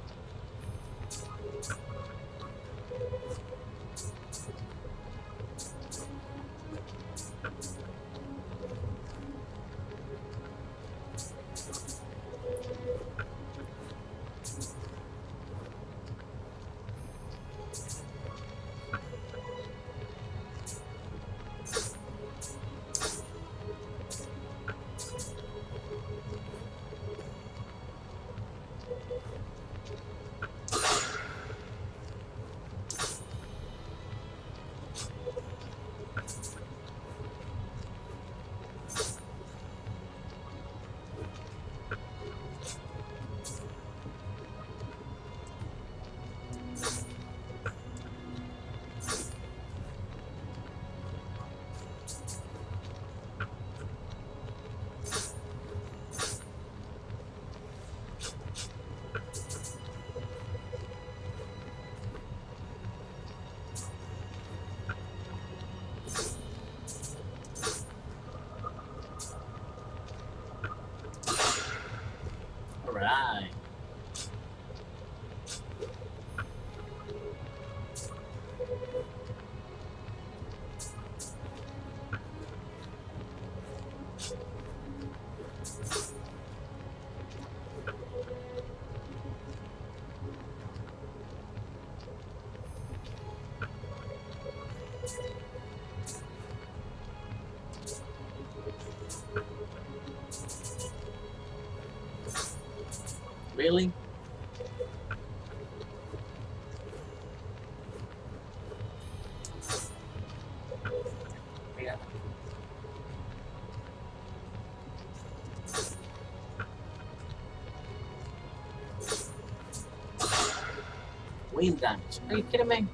S1: Wind damage.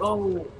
S1: Oh.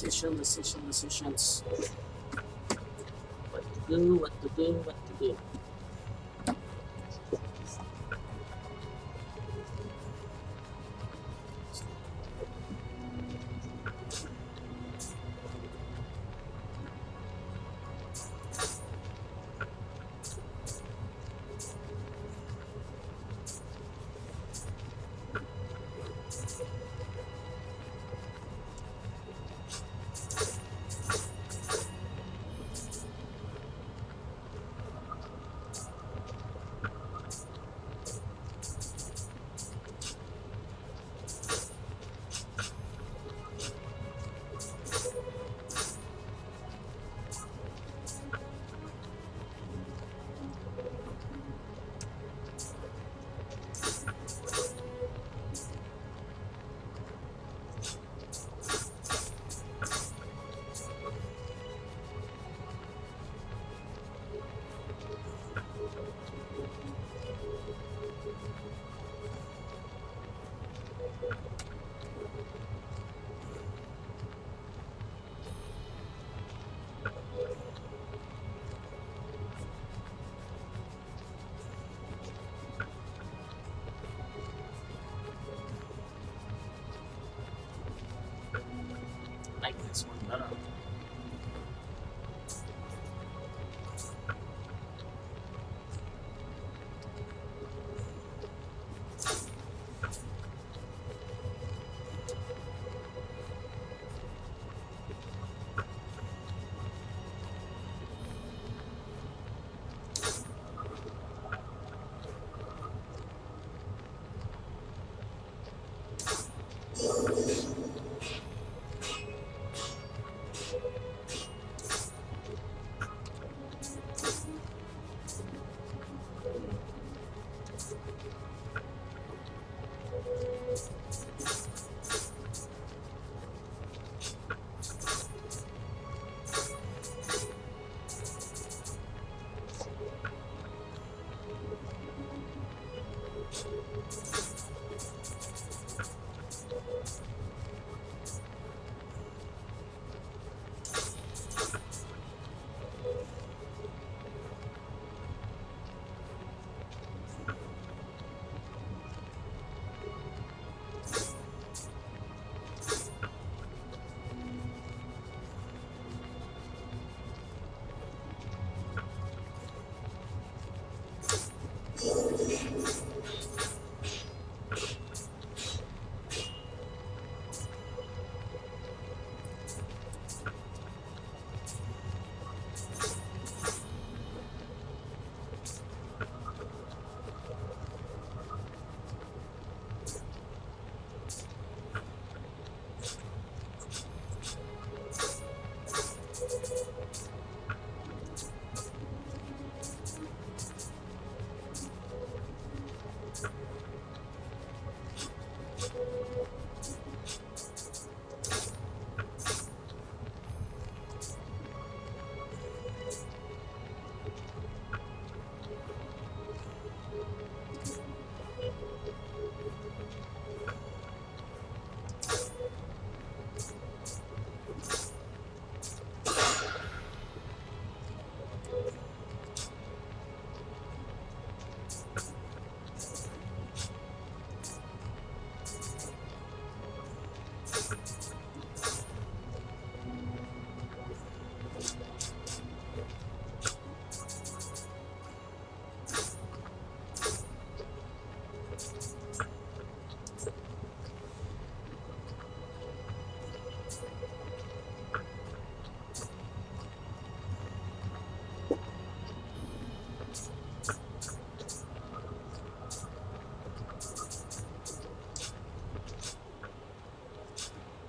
S1: decision, decision, decisions. What to do, what to do, what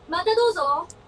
S1: また
S4: どうぞ。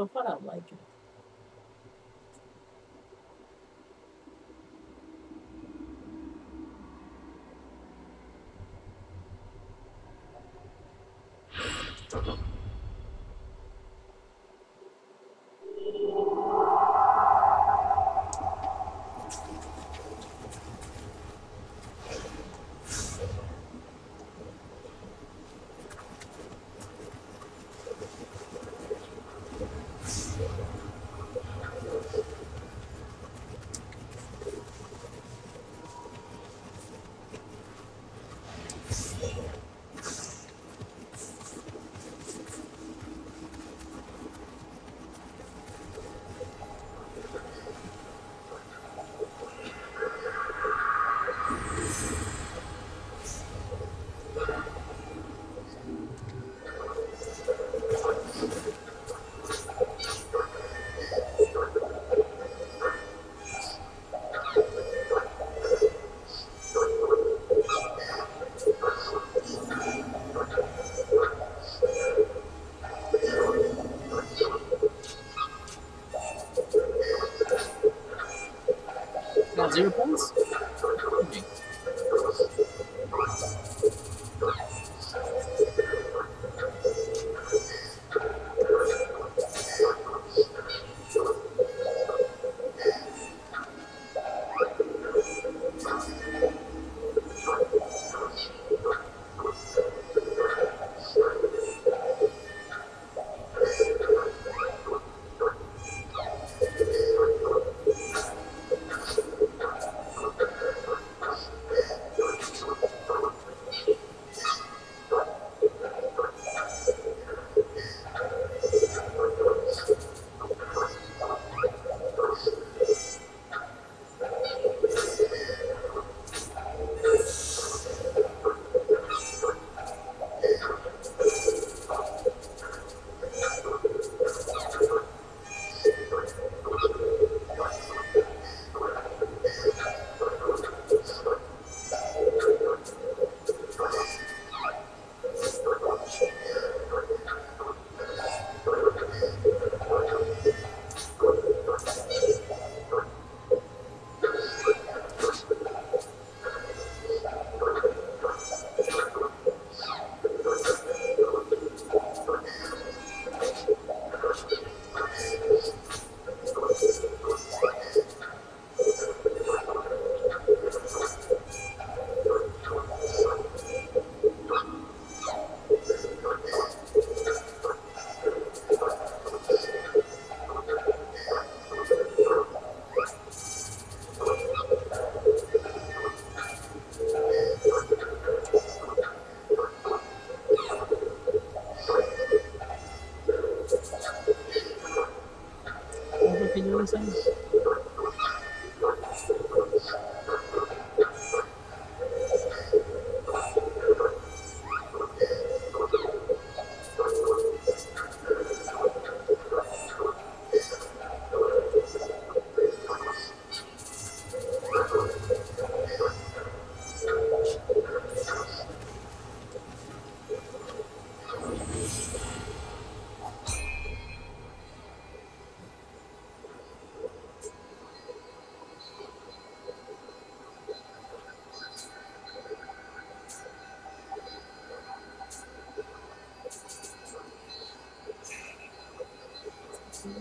S1: So far, I like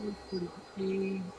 S1: Okay. Oh